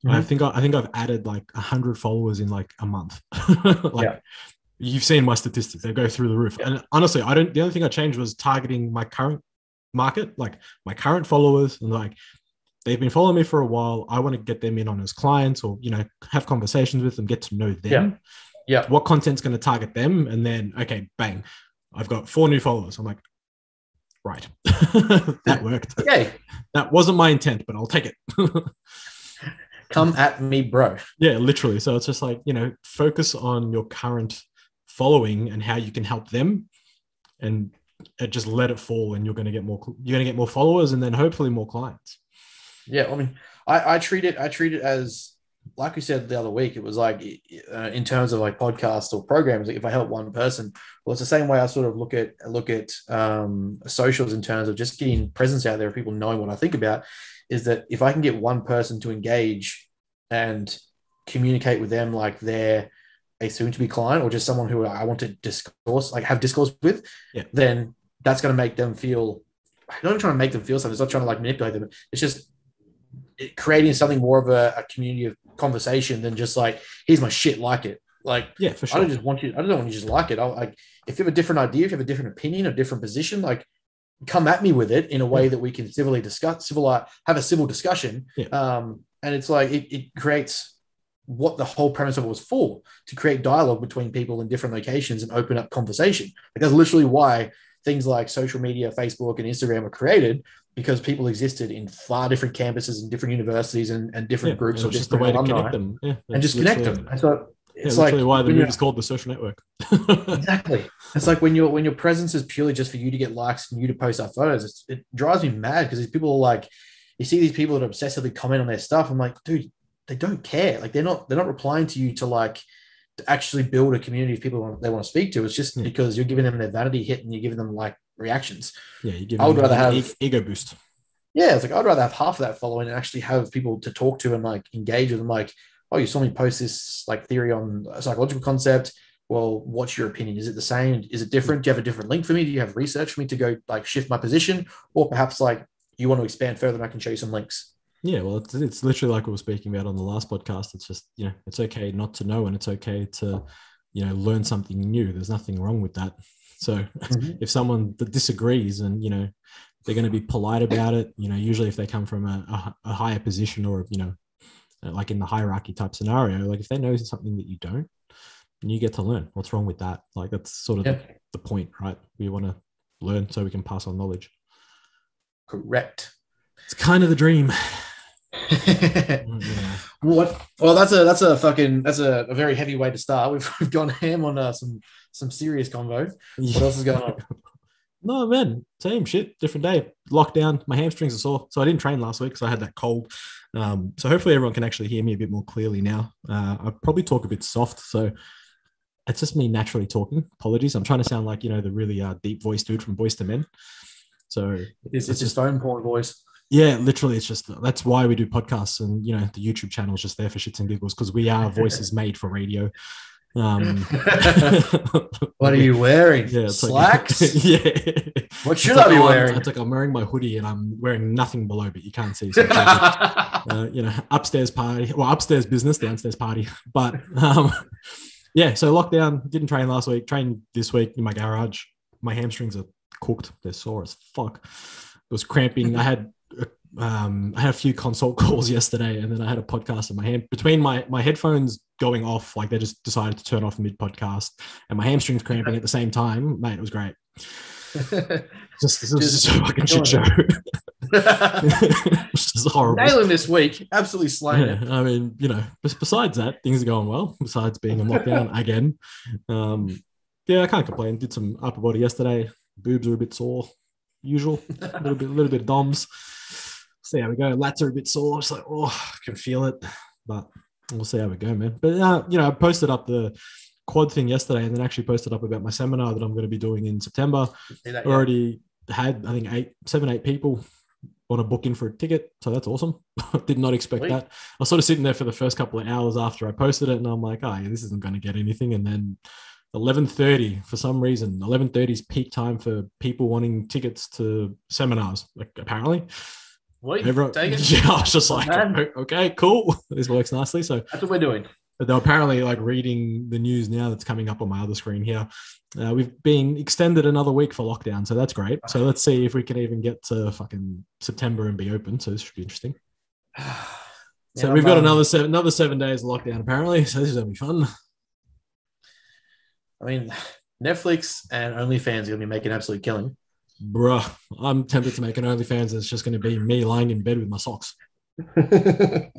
I Mhm. think I, I think I've added like a hundred followers in like a month. like Yeah. you've seen my statistics; they go through the roof. Yeah. And honestly, I don't. The only thing I changed was targeting my current market, like my current followers, and like they've been following me for a while. I want to get them in on as clients, or you know, have conversations with them, get to know them. Yeah. What content's going to target them, and then okay, bang, I've got four new followers. I'm like, right, that worked. Okay, That wasn't my intent, but I'll take it. come at me, bro. Yeah, literally. So it's just like, you know, focus on your current following and how you can help them and uh, just let it fall and you're going to get more you're going to get more followers and then hopefully more clients. Yeah, I mean, I, I treat it. I treat it as like we said the other week. It was like uh, in terms of like podcasts or programs. Like if I help one person, well, it's the same way I sort of look at look at um, socials in terms of just getting presence out there, people knowing what I think about. Is that if I can get one person to engage and communicate with them like they're a soon-to-be client or just someone who I want to discourse, like have discourse with, Yeah. then that's going to make them feel. I'm not trying to make them feel something. It's not trying to like manipulate them. It's just creating something more of a, a community of conversation than just like here's my shit like it. Like Yeah, for sure. i don't just want you i don't want you to just like it. I like if you have a different idea if you have a different opinion a different position like come at me with it in a way that we can civilly discuss civil have a civil discussion. Yeah. um and it's like it, it creates what the whole premise of it was for to create dialogue between people in different locations and open up conversation. Like that's literally why things like social media facebook and instagram were created because people existed in far different campuses and different universities and, and different yeah, groups or just the way to connect them. Yeah, and just connect them. And so Yeah, it's like why the when you're- called The Social Network. exactly. It's like when your when your presence is purely just for you to get likes and you to post up photos. It's, it drives me mad because these people are like, you see these people that obsessively comment on their stuff. I'm like, dude, they don't care. Like they're not they're not replying to you to like to actually build a community of people they want to speak to. It's just Yeah. because you're giving them their vanity hit and you're giving them like reactions. yeah, you give I would rather have- ego boost. Yeah, it's like I'd rather have half of that following and actually have people to talk to and like engage with them. Like, oh, you saw me post this like theory on a psychological concept. Well, what's your opinion? Is it the same? Is it different? Do you have a different link for me? Do you have research for me to go like shift my position? Or perhaps like you want to expand further and I can show you some links. Yeah, well, it's, it's literally like we were speaking about on the last podcast. It's just, you know, it's okay not to know and it's okay to, you know, learn something new. There's nothing wrong with that. So if someone that disagrees and, you know, they're going to be polite about it, you know, usually if they come from a, a, a higher position or, you know, uh, like in the hierarchy type scenario, like if they know something that you don't, then you get to learn. What's wrong with that? Like that's sort of Yeah, the, the point, right? We want to learn so we can pass on knowledge. correct. It's kind of the dream. Yeah. What? Well, that's a that's a fucking that's a, a very heavy way to start. We've, we've gone ham on uh, some some serious convo. What else is going on? No, man, same shit, different day. Lockdown. My hamstrings are sore, so I didn't train last week because I had that cold. Um, so hopefully everyone can actually hear me a bit more clearly now. Uh, I probably talk a bit soft, so it's just me naturally talking. Apologies, I'm trying to sound like you know the really uh, deep voice dude from Boyz II Men. So It's, it's just phone porn voice. Yeah, literally, it's just that's why we do podcasts, and you know the YouTube channel is just there for shits and giggles because we are voices made for radio. Um, What are you wearing? Yeah, Slacks? Like, yeah. what should I be oh, I'm- wearing? It's like I'm wearing my hoodie and I'm wearing nothing below, but you can't see. So uh, you know, upstairs party, well, upstairs business, downstairs party. But um, yeah, so lockdown. Didn't train last week. Trained this week in my garage. My hamstrings are cooked. They're sore as fuck. It was cramping. I had um, I had a few consult calls yesterday, and then I had a podcast in my hand between my my headphones going off. Like they just decided to turn off mid podcast, and my hamstrings cramping at the same time. Mate, it was great. Just this was Just a fucking shit show. just horrible. Nailing this week. Absolutely slaying Yeah, it. I mean, you know, besides that, things are going well. Besides being in lockdown again, um, yeah, I can't complain. Did some upper body yesterday. Boobs are a bit sore. Usual, a little bit, a little bit of DOMs. See how we go. Lats are a bit sore. It's like, oh, I can feel it, but we'll see how we go, man. But uh, you know, I posted up the quad thing yesterday, and then actually posted up about my seminar that I'm going to be doing in September that, yeah. already had I think eight, seven, eight people want to book in for a ticket, so that's awesome. Did not expect Sweet. that. I was sort of sitting there for the first couple of hours after I posted it, and I'm like, oh yeah, this isn't going to get anything. And then 11:30 for some reason, 11:30 is peak time for people wanting tickets to seminars, like apparently. Wait, Everyone, take it. yeah, I was just like, Man. okay, cool. This works nicely. So That's what we're doing. But they're apparently like reading the news now that's coming up on my other screen here. Uh, we've been extended another week for lockdown, so that's great. So let's see if we can even get to fucking September and be open. So this should be interesting. So Yeah, we've got um, another seven, another seven days of lockdown apparently. So this is gonna be fun. I mean, Netflix and OnlyFans are going to be making absolute killing. Bruh, I'm tempted to make an OnlyFans. and It's just going to be me lying in bed with my socks.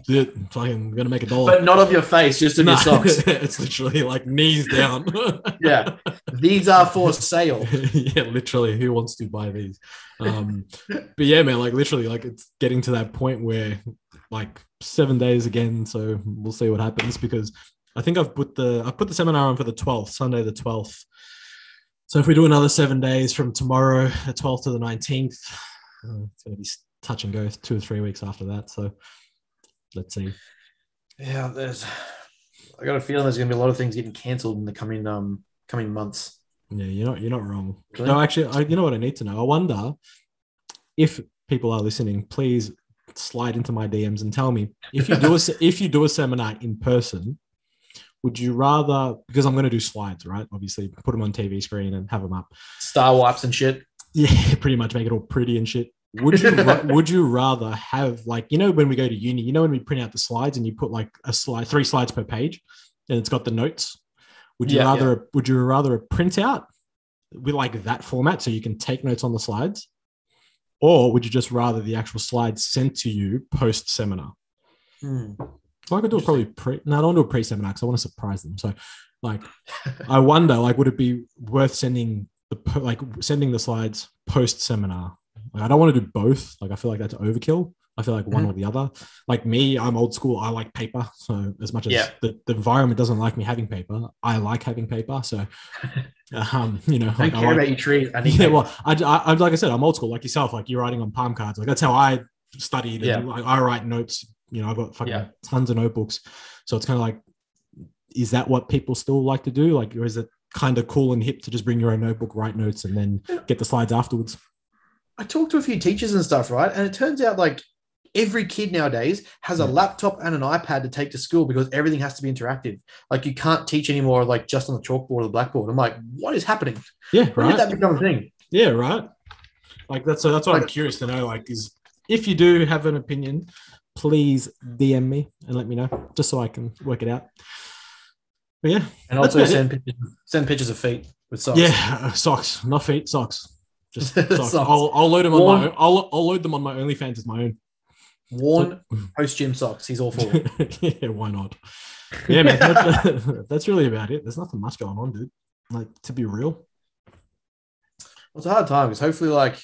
Yeah, Fucking gonna make a dollar. But not of your face, just of No, your socks. it's literally like knees down. Yeah. These are for sale. yeah, literally, who wants to buy these? Um, but yeah, man, like literally, like it's getting to that point where like seven days again. So we'll see what happens because I think I've put the I put the seminar on for the twelfth, Sunday the twelfth. So if we do another seven days from tomorrow, the twelfth to the nineteenth, uh, it's gonna be touch and go two or three weeks after that. So let's see. Yeah, there's. I got a feeling there's going to be a lot of things getting cancelled in the coming um coming months. Yeah, you're not you're not wrong. Really? No, actually, I, you know what I need to know. I wonder if people are listening. Please slide into my DMs and tell me if you do a if you do a seminar in person. Would you rather? Because I'm going to do slides, right? Obviously, put them on TV screen and have them up. Star wipes and shit. Yeah, pretty much make it all pretty and shit. Would you would you rather have like you know when we go to uni, you know when we print out the slides and you put like a slide, three slides per page, and it's got the notes. Would you Yeah, rather would you rather a printout with like that format so you can take notes on the slides, or would you just rather the actual slides sent to you post seminar? Hmm. Well, I could do it probably pre. No, I don't do a pre-seminar because I want to surprise them. So, like, I wonder, like, would it be worth sending the po- like sending the slides post-seminar? Like, I don't want to do both. Like, I feel like that's overkill. I feel like one Mhm. or the other. Like me, I'm old school. I like paper. So as much as Yeah. the, the environment doesn't like me having paper, I like having paper. So, um, you know, I like, I care like- about your tree. I yeah, paper. well, I, I, I- like I said, I'm old school, like yourself. Like you're writing on palm cards. Like that's how I studied. Yeah. And like I write notes. You know, I've got fucking Yeah. tons of notebooks. So it's kind of like, is that what people still like to do? Like, or is it kind of cool and hip to just bring your own notebook, write notes, and then get the slides afterwards? I talked to a few teachers and stuff, right? And it turns out like every kid nowadays has a laptop and an iPad to take to school because everything has to be interactive. Like you can't teach anymore like just on the chalkboard or the blackboard. I'm like, what is happening? Yeah, When right. did that become a thing? Yeah, right. Like that's so that's what I'm curious to know. Like, is if you do have an opinion, please DM me and let me know, just so I can work it out. But yeah, And also send pictures, send pictures of feet with socks. Yeah, uh, socks, not feet, socks. Just socks. Socks. I'll, I'll load them on Warm. my own. I'll, I'll load them on my OnlyFans as my own. Worn post gym socks. He's all for it. yeah, why not? Yeah, man. That's, that's really about it. There's nothing much going on, dude. Like to be real. It's a hard time because hopefully, like,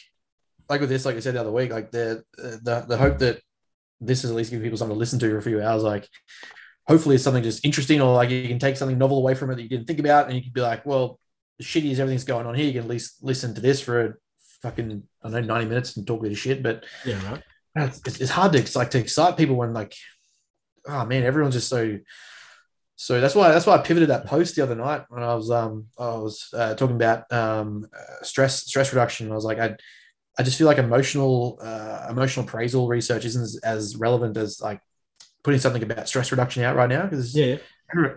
like with this, like I said the other week, like the the the hope that this is at least giving people something to listen to for a few hours. Like, hopefully, it's something just interesting, or like you can take something novel away from it that you didn't think about, and you can be like, well, as shitty as everything's going on here, you can at least listen to this for a fucking I don't know ninety minutes and talk a bit of shit. But Yeah, right. it's, it's- it's hard to it's like to excite people when like, oh man, everyone's just so. So that's why that's why I pivoted that post the other night when I was um I was uh, talking about um uh, stress stress reduction. I was like I I just feel like emotional uh, emotional appraisal research isn't as, as relevant as like putting something about stress reduction out right now because Yeah, yeah.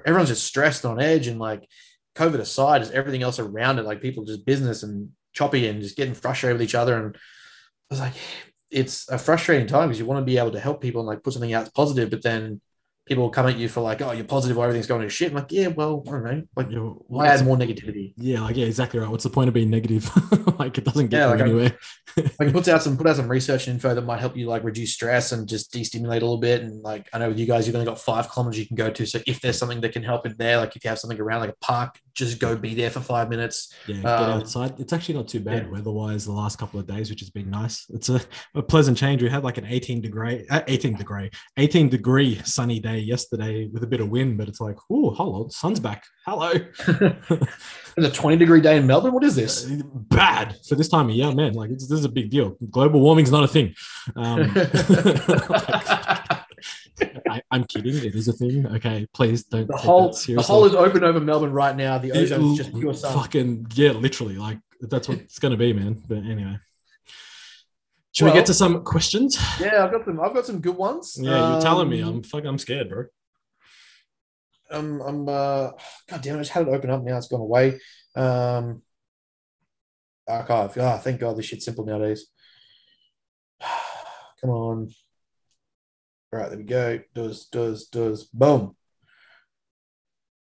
everyone's just stressed on edge and like COVID aside, is everything else around it like people just business and choppy and just getting frustrated with each other. And I was like, it's a frustrating time because you want to be able to help people and like put something out that's positive, but then people will come at you for like, oh, you're positive or everything's going to shit. I'm like, yeah, well, I don't know. Like, Yeah, why add more negativity? yeah, like yeah, exactly right. What's the point of being negative? like it doesn't get Yeah, like, anywhere. Like, puts out some put out some research info that might help you like reduce stress and just de-stimulate a little bit. And like, I know with you guys, you've only got five kilometers you can go to. So if there's something that can help in there, like if you have something around like a park, just go be there for five minutes. Yeah, get Um, outside. It's actually not too bad yeah. weather-wise the last couple of days, which has been nice. It's a, a pleasant change. We had like an 18 degree, uh, 18 degree, 18 degree sunny day yesterday with a bit of wind, but it's like, oh, hello, sun's back. Hello. It's a 20 degree day in Melbourne. What is this? Uh, Bad for this time of year, man. Like it's, this is a big deal. Global warming's not a thing. Um, I, I'm kidding. It is a thing. Okay, please don't. The hole the hole is open over Melbourne right now. The ozone is just pure sun. Fucking yeah, literally. Like that's what it's gonna be, man. But anyway, Should we get to some questions? Yeah, I've got some. I've got some good ones. Yeah, you're telling me. Um, I'm fucking. I'm scared, bro. I'm, I'm uh, God damn it, I just had it open up now. It's gone away. Um, archive. Ah, thank God this shit's simple nowadays. Come on. All right, there we go. Does, does, does. Boom.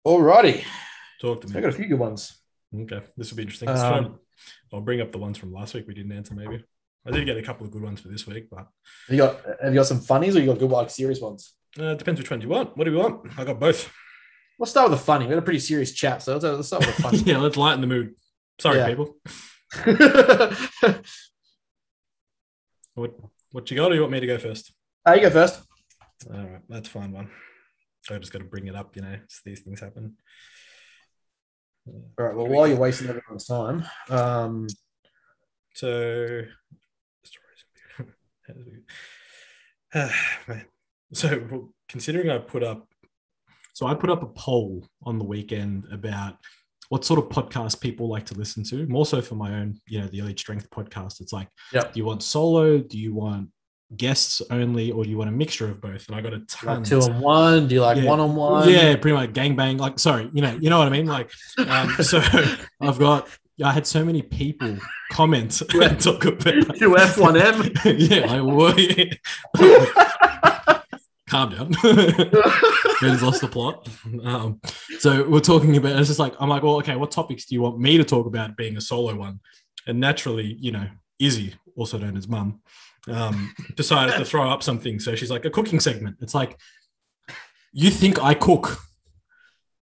Alrighty. Talk to me. I got a few good ones. Okay, this will be interesting. Um, I'll bring up the ones from last week we didn't answer. Maybe I did get a couple of good ones for this week, but Have you got have you got some funnies or you got good like serious ones? uh, it depends which one you want. What do you want? I got both. Let's start with the funny. We had a pretty serious chat, so let's, let's start with the funny. yeah, let's lighten the mood. Sorry, Yeah. people. What what you got? Or you want me to go first? Ah, you go first. All right, that's fine one. I just got to bring it up. You know, just these things happen. All right. Well, while you're wasting everyone's time, um, So, so considering I put up, so I put up a poll on the weekend about what sort of podcast people like to listen to. More so for my own, you know, the Elite Strength podcast. It's like, Yep. do you want solo? Do you want guests only, or do you want a mixture of both? And I got a ton. like two on one. Do you like Yeah. one on one? Yeah, pretty much gangbang. Like, sorry, you know, you know what I mean. Like, um, so I've got. I had so many people comment and talk about. Two F one M. yeah, like what? Calm down. Ben's lost the plot. Um, so we're talking about. It's just like I'm like, well, okay, what topics do you want me to talk about? Being a solo one, and naturally, you know, Izzy, also known as Mum, um, decided to throw up something. So she's like a cooking segment. It's like, you think I cook?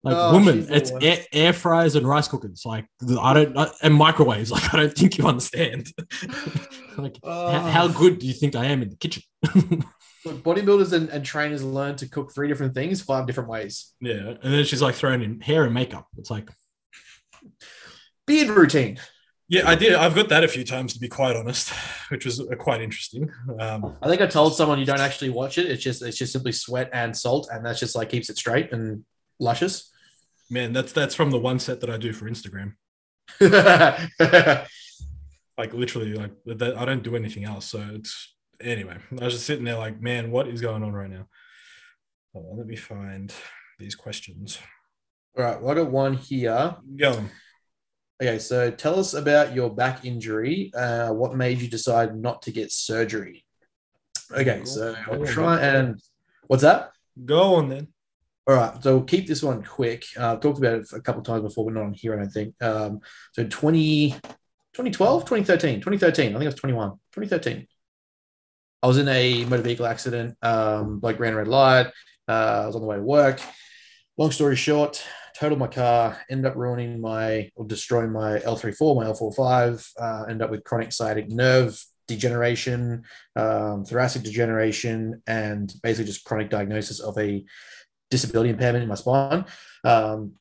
Like Oh, woman, it's air, air fryers and rice cookers. Like I don't I- and microwaves. Like I don't think you understand. like Oh. how, how good do you think I am in the kitchen? Look, bodybuilders and, and trainers learn to cook three different things five different ways. yeah, and then she's like throwing in hair and makeup. It's like Beard routine. Yeah, I did. I've got that a few times to be quite honest, which was uh, quite interesting. Um, I think I told someone you don't actually watch it. It's just it's just simply sweat and salt, and that's just like keeps it straight and luscious. man, that's that's from the one set that I do for Instagram. Like literally, like that, I don't do anything else. So it's anyway. I was just sitting there like, man, what is going on right now? On, let me find these questions. All right. Well, I got one here. Go. Okay, so tell us about your back injury. Uh, what made you decide not to get surgery? Okay, so I'll try and what's that? Go on then. All right, so we'll keep this one quick. Uh, I've talked about it a couple of times before, but not on here, I don't think. Um, so 20, 2012, 2013, 2013, I think it was 21, 2013. I was in a motor vehicle accident, um, like ran a red light. Uh, I was on the way to work. Long story short, totaled my car, ended up ruining my or destroying my L34, my L45, uh, ended up with chronic sciatic nerve degeneration, um, thoracic degeneration, and basically just chronic diagnosis of a disability impairment in my spine. Um,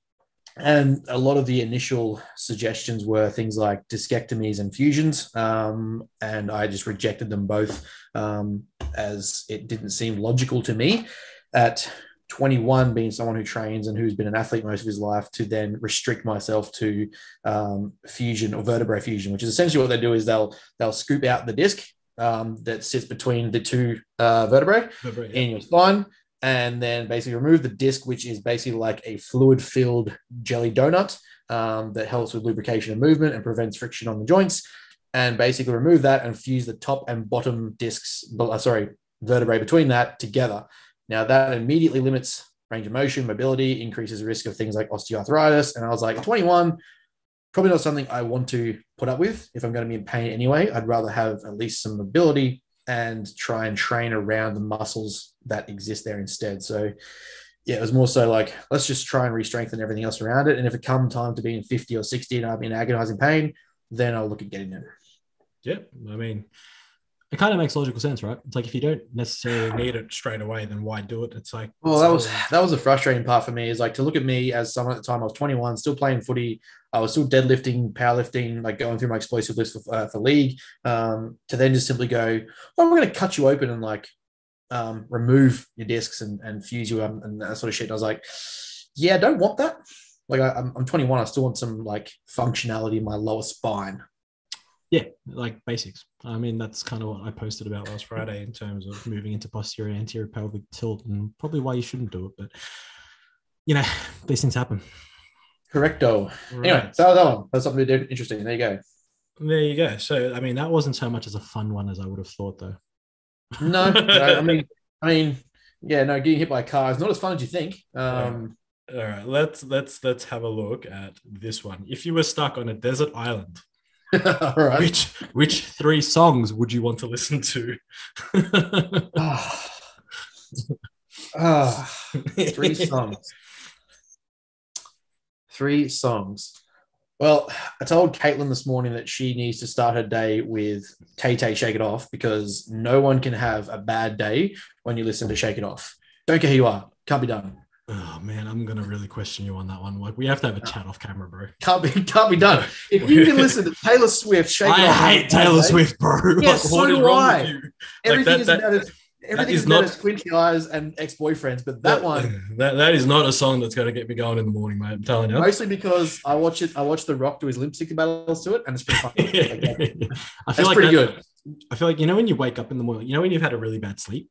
and a lot of the initial suggestions were things like discectomies and fusions. Um, and I just rejected them both um, as it didn't seem logical to me at 21 being someone who trains and who's been an athlete most of his life to then restrict myself to um, fusion or vertebrae fusion, which is essentially what they do is they'll they'll scoop out the disc um, that sits between the two uh, vertebrae in your spine and then basically remove the disc, which is basically like a fluid filled jelly donut um, that helps with lubrication and movement and prevents friction on the joints. And basically remove that and fuse the top and bottom discs, uh, sorry, vertebrae between that together. Now that immediately limits range of motion, mobility, increases risk of things like osteoarthritis. And I was like, 21, probably not something I want to put up with if I'm going to be in pain anyway. I'd rather have at least some mobility and try and train around the muscles that exist there instead. So, yeah, it was more so like, let's just try and re strengthen everything else around it. And if it come time to be in 50 or 60 and I'm in agonizing pain, then I'll look at getting it. Yeah, I mean, it kind of makes logical sense, right? It's like if you don't necessarily need it straight away, then why do it? It's like, Well, that was that was a frustrating part for me. Is like to look at me as someone at the time I was 21, still playing footy. I was still deadlifting, powerlifting, like going through my explosive list for, uh, for league. Um, to then just simply go, oh, we're going to cut you open and like um, remove your discs and, and fuse you up and that sort of shit. And I was like, yeah, I don't want that. Like I, I'm, I'm 21, I still want some like functionality in my lower spine. Yeah, like basics. I mean, that's kind of what I posted about last Friday in terms of moving into posterior anterior pelvic tilt and probably why you shouldn't do it. But you know, these things happen. Correcto. Anyway, so that one. That's something. Interesting. There you go. There you go. So I mean, that wasn't so much as a fun one as I would have thought, though. No, no, I mean, I mean, yeah, no, getting hit by a car is not as fun as you think. Um, All right, let's let's let's have a look at this one. If you were stuck on a desert island, right. which which three songs would you want to listen to? Ah. Ah, three songs. Three songs. Well, I told Caitlin this morning that she needs to start her day with Tay Tay Shake It Off because no one can have a bad day when you listen to Shake It Off. Don't care who you are. Can't be done. Oh man, I'm gonna really question you on that one. Like we have to have a chat off camera, bro. Can't be can't be done. If you can listen to Taylor Swift Shake It Off. on a hate Taylor day, Swift, bro. Yeah, like, so do I. Everything that- is that- about as everything is not- as squinty eyes and ex-boyfriends, but that one that, that is not a song that's gonna get me going in the morning, mate. I'm telling you. Mostly because I watch it. I watch The Rock do his lip sync battles to it, and it's pretty fun. Like, I That's feel like pretty that- good. I feel like you know when you wake up in the morning, you know when you've had a really bad sleep,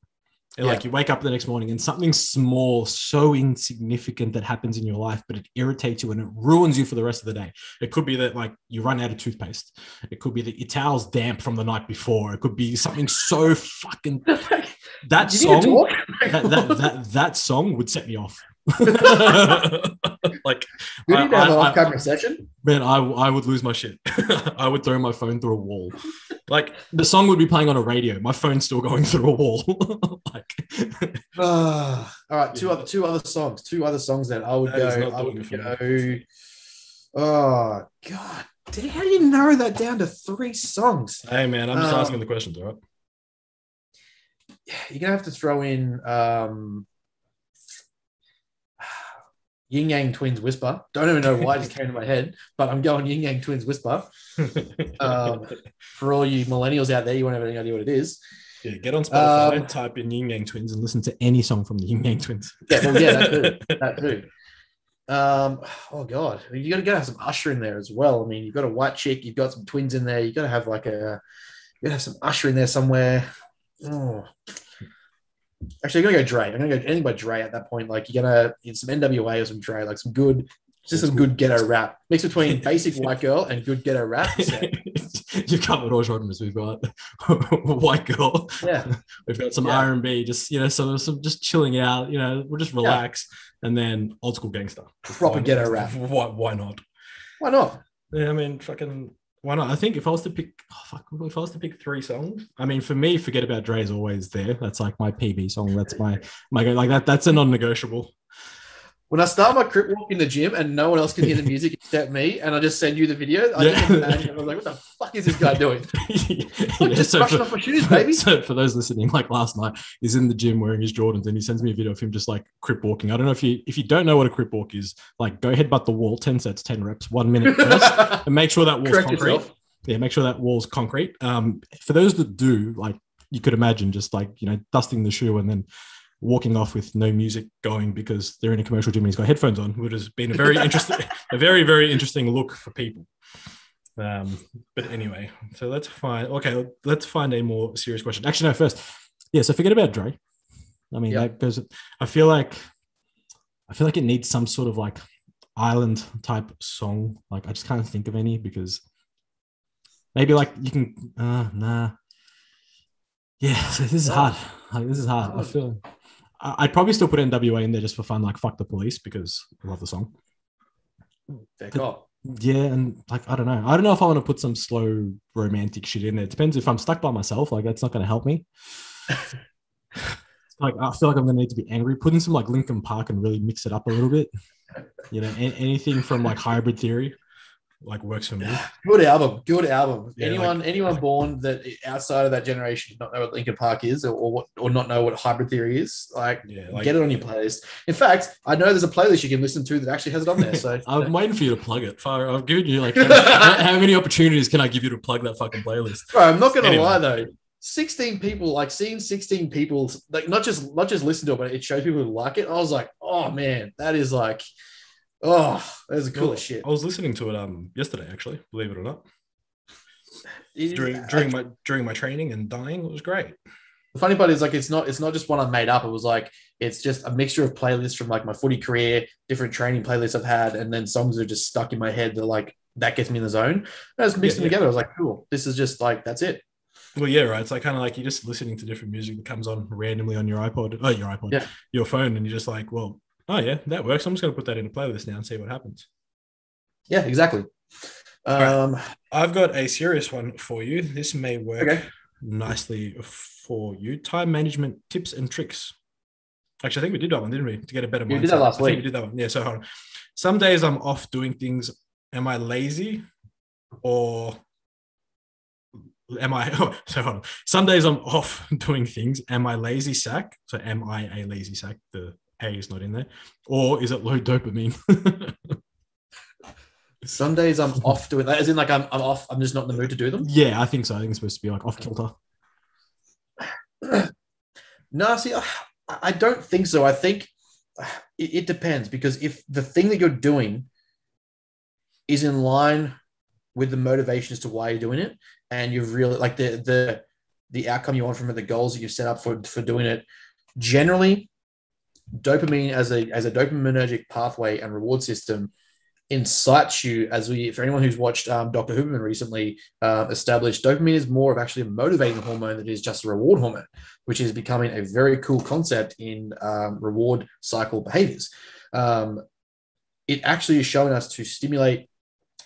and like you wake up the next morning and something small, so insignificant that happens in your life, but it irritates you and it ruins you for the rest of the day. It could be that like you run out of toothpaste. It could be that your towel's damp from the night before. It could be something so fucking that Do you need to song. That, that, that, that song would set me off. like we I- need to have I- an off-camera session. Man, I, I would lose my shit. I would throw my phone through a wall. Like the song would be playing on a radio. My phone's still going through a wall. like, Ah, all right, two other two other songs. Two other songs that I would That go. I would go. Oh God! Did, how do you narrow that down to three songs? hey man, I'm just Um, asking the questions, all right? You're gonna have to throw in um, Yin Yang Twins Whisper. Don't even know why it just came to my head, but I'm going Yin Yang Twins Whisper. Um, for all you millennials out there, you won't have any idea what it is. yeah, get on Spotify, um, type in Yin Yang Twins, and listen to any song from the Yin Yang Twins. Yeah, well, yeah, that too. That too. Um, oh god, you got to have some Usher in there as well. I mean, you've got a white chick, you've got some twins in there. You got to have like a, you got to have some Usher in there somewhere. Oh. Actually, I'm gonna go Dre. I'm gonna go anything but Dre at that point. Like you're gonna get some NWA or some Dre, like some good, just some good ghetto rap mix between basic white girl and good ghetto rap. So, You've covered all genres. We've got white girl. yeah, We've got some Yeah. R and B, just you know, some some just chilling out. You know, we'll just relax, and then old school gangster. Proper Why- ghetto rap. Why, why not? why not? Yeah, I mean, fucking, why not? I think if I was to pick, oh, fuck, if I was to pick three songs, I mean, for me, forget about Dre is always there. That's like my PB song. That's my my like that. That's a non-negotiable. When I start my crip walk in the gym and no one else can hear the music except me, and I just send you the video, I Yeah. imagine I was like, "What the fuck is this guy doing?" I'm Yeah, just so brushing for- off my shoes, baby. So for those listening, like last night, he's in the gym wearing his Jordans, and he sends me a video of him just like crip walking. I don't know if you if you don't know what a crip walk is, like go headbutt the wall, ten sets, ten reps, one minute first, and make sure that wall's Correct concrete. yourself. yeah, make sure that wall's concrete. Um, for those that do, like you could imagine, just like you know, dusting the shoe and then walking off with no music going because they're in a commercial gym and he's got headphones on, would have been a very interesting, a very very interesting look for people. Um, but anyway, so let's find. Okay, let's find a more serious question. Actually, no, first, yeah. So forget about Dre. I mean, that goes. I feel like, I feel like it needs some sort of like island type song. Like I just can't think of any because maybe like you can. Uh, nah. Yeah, so this is hard. Like, this is hard. I feel. I'd probably still put NWA in there just for fun, like "fuck the police" because I love the song. Fair. Yeah, and like I don't know. I don't know if I want to put some slow romantic shit in there. It depends if I'm stuck by myself. Like that's not going to help me. like I feel like I'm going to need to be angry. Putting some like Linkin Park and really mix it up a little bit. You know, a- anything from like Hybrid Theory, like works for me. Good album. Good album. Yeah, anyone anyone born that outside of that generation not know what Linkin Park is or, or what or not know what hybrid theory is, like, Yeah, like get it on your playlist. In fact, I know there's a playlist you can listen to that actually has it on there. So I'm waiting for you to plug it. Far, I've given you like how, how many opportunities can I give you to plug that fucking playlist? Bro, I'm not gonna Anyway. lie though. 16 people, like seeing 16 people, like not just not just listen to it, but it shows people who like it. I was like, oh man, that is like, oh, that is the coolest shit. I was listening to it um yesterday, actually. Believe it or not. it- during during my during my training and dying. It was great. The funny part is like it's not it's not just one I made up. It was like it's just a mixture of playlists from like my footy career, different training playlists I've had, and then songs that are just stuck in my head that like that gets me in the zone. And I just mixed Yeah, them yeah. together. I was like, cool. This is just like that's it. Well, yeah, right. It's like kind of like you're just listening to different music that comes on randomly on your iPod, oh, your iPod, Yeah. your phone, and you're just like, well, oh yeah, that works. I'm just gonna put that in a playlist now and see what happens. Yeah, exactly. right. Um, I've got a serious one for you. This may work okay. nicely for you. Time management tips and tricks. Actually, I think we did that one, didn't we? To get a better We mindset. did that last I week. we did that one. Yeah. So hold on. Some days I'm off doing things. Am I lazy or am I? Oh, so hold on. Some days I'm off doing things. Am I lazy sack? So am I a lazy sack? The A is not in there. Or is it low dopamine? Some days I'm off doing that, as in like I'm, I'm off. I'm just not in the mood to do them. yeah, I think so. I think it's supposed to be like off kilter. No, see, I, I don't think so. I think it, it depends because if the thing that you're doing is in line with the motivation as to why you're doing it, and you've really like the the the outcome you want from it, the goals that you've set up for for doing it, generally, dopamine as a as a dopaminergic pathway and reward system incites you as we for anyone who's watched um, dr huberman recently uh, established dopamine is more of actually a motivating hormone that is just a reward hormone which is becoming a very cool concept in um, reward cycle behaviors. Um, it actually is showing us to stimulate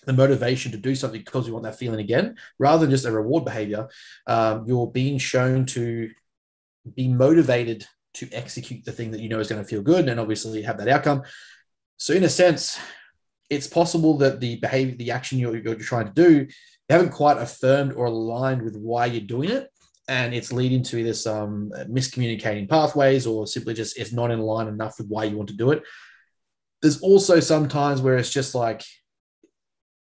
the motivation to do something because we want that feeling again, rather than just a reward behavior. Um, you're being shown to be motivated to execute the thing that you know is going to feel good and obviously have that outcome. So, in a sense, it's possible that the behavior, the action you're, you're trying to do, you haven't quite affirmed or aligned with why you're doing it and it's leading to either some miscommunicating pathways or simply just it's not in line enough with why you want to do it. There's also some times where it's just like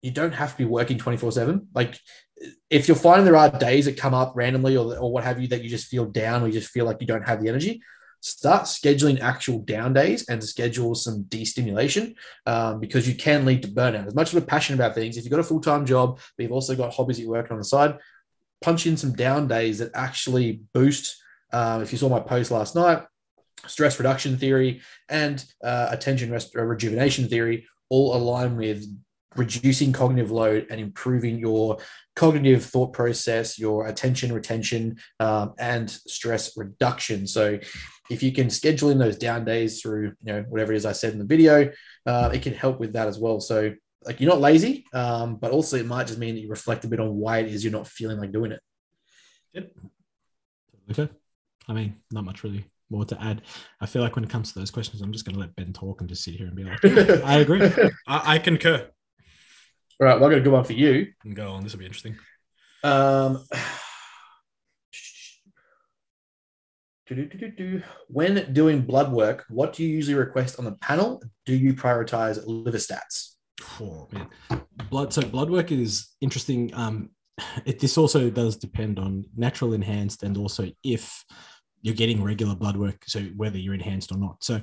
you don't have to be working 24 7. Like if you're finding there are days that come up randomly or, or what have you that you just feel down or you just feel like you don't have the energy, start scheduling actual down days and schedule some destimulation um, because you can lead to burnout. As much as we're passionate about things, if you've got a full time job, but you've also got hobbies you're working on the side, punch in some down days that actually boost. Um, if you saw my post last night, stress reduction theory and uh, attention rest- uh, rejuvenation theory all align with reducing cognitive load and improving your cognitive thought process, your attention retention, um, and stress reduction. So, if you can schedule in those down days through, you know, whatever it is I said in the video, uh, it can help with that as well. So, like you're not lazy, um, but also it might just mean that you reflect a bit on why it is you're not feeling like doing it. Yep. Okay. I mean, not much really more to add. I feel like when it comes to those questions, I'm just going to let Ben talk and just sit here and be like, I agree. I, I concur. All right, well, I've got a good one for you. And go on. This will be interesting. Um, when doing blood work, what do you usually request on the panel? Do you prioritize liver stats? Oh, man. Blood. So blood work is interesting. Um, it, this also does depend on natural enhanced and also if you're getting regular blood work. So whether you're enhanced or not. So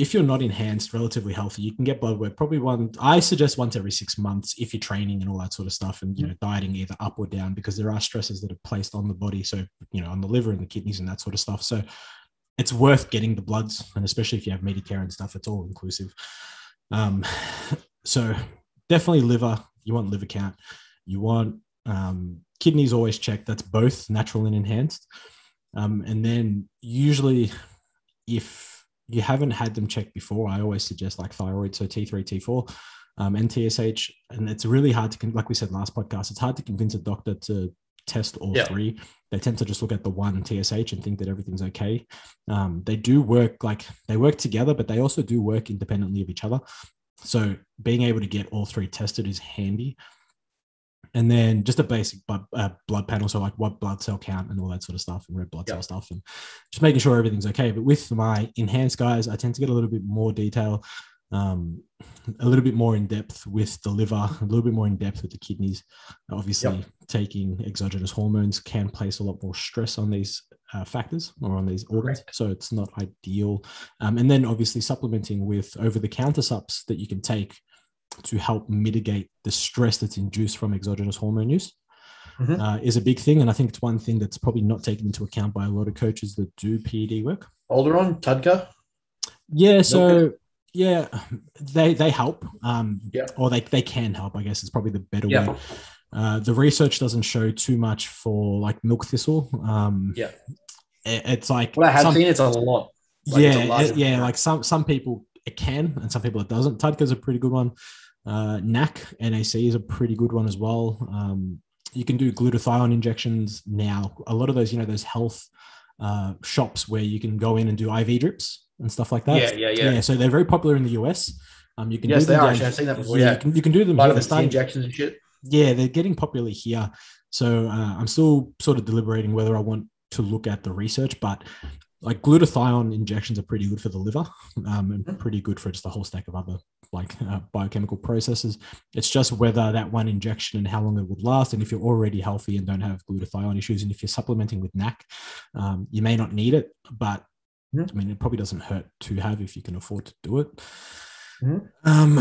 if you're not enhanced, relatively healthy, you can get blood work probably one. I suggest once every six months if you're training and all that sort of stuff, and you know dieting either up or down because there are stresses that are placed on the body. So you know on the liver and the kidneys and that sort of stuff. So it's worth getting the bloods, and especially if you have Medicare and stuff, it's all inclusive. Um, so definitely liver. You want liver count. You want um, kidneys always checked. That's both natural and enhanced. Um, and then usually, if you haven't had them checked before, I always suggest like thyroid, so T3, T4, um, and TSH. And it's really hard to, con- like we said last podcast, it's hard to convince a doctor to test all Yeah. three. They tend to just look at the one TSH and think that everything's okay. Um, they do work like they work together, but they also do work independently of each other. So being able to get all three tested is handy. And then just a basic blood, uh, blood panel, so like what blood cell count and all that sort of stuff, and red blood Yeah. cell stuff, and just making sure everything's okay. But with my enhanced guys, I tend to get a little bit more detail, um, a little bit more in depth with the liver, a little bit more in depth with the kidneys. Obviously, Yep. taking exogenous hormones can place a lot more stress on these uh, factors or on these organs, so it's not ideal. Um, and then obviously supplementing with over-the-counter subs that you can take to help mitigate the stress that's induced from exogenous hormone use. Mhm. uh, is a big thing, and I think it's one thing that's probably not taken into account by a lot of coaches that do PED work. Alderon, TUDCA. Yeah, so yeah, they they help, um, Yeah. or they they can help. I guess is probably the better Yeah. way. Uh, the research doesn't show too much for like milk thistle. Um, Yeah. it- it's like What I have some- seen, it's a lot. Like, yeah, it- yeah. Like some some people it can, and some people it doesn't. TUDCA's a pretty good one. Uh, NAC NAC is a pretty good one as well. Um, you can do glutathione injections now. A lot of those, you know, those health uh, shops where you can go in and do IV drips and stuff like that. Yeah, yeah, yeah. yeah so they're very popular in the US. Um, you can Yes, do they them are. down- I've seen that before. yeah, Yeah, you can, you can do them. vitamin They're C injections and shit. yeah, they're getting popular here. So uh, I'm still sort of deliberating whether I want to look at the research, but like glutathione injections are pretty good for the liver um, and Mhm. pretty good for just a whole stack of other like uh, biochemical processes. It's just whether that one injection and how long it would last. And if you're already healthy and don't have glutathione issues, and if you're supplementing with NAC, um, you may not need it, but Mhm. I mean, it probably doesn't hurt to have if you can afford to do it. Mhm. Um,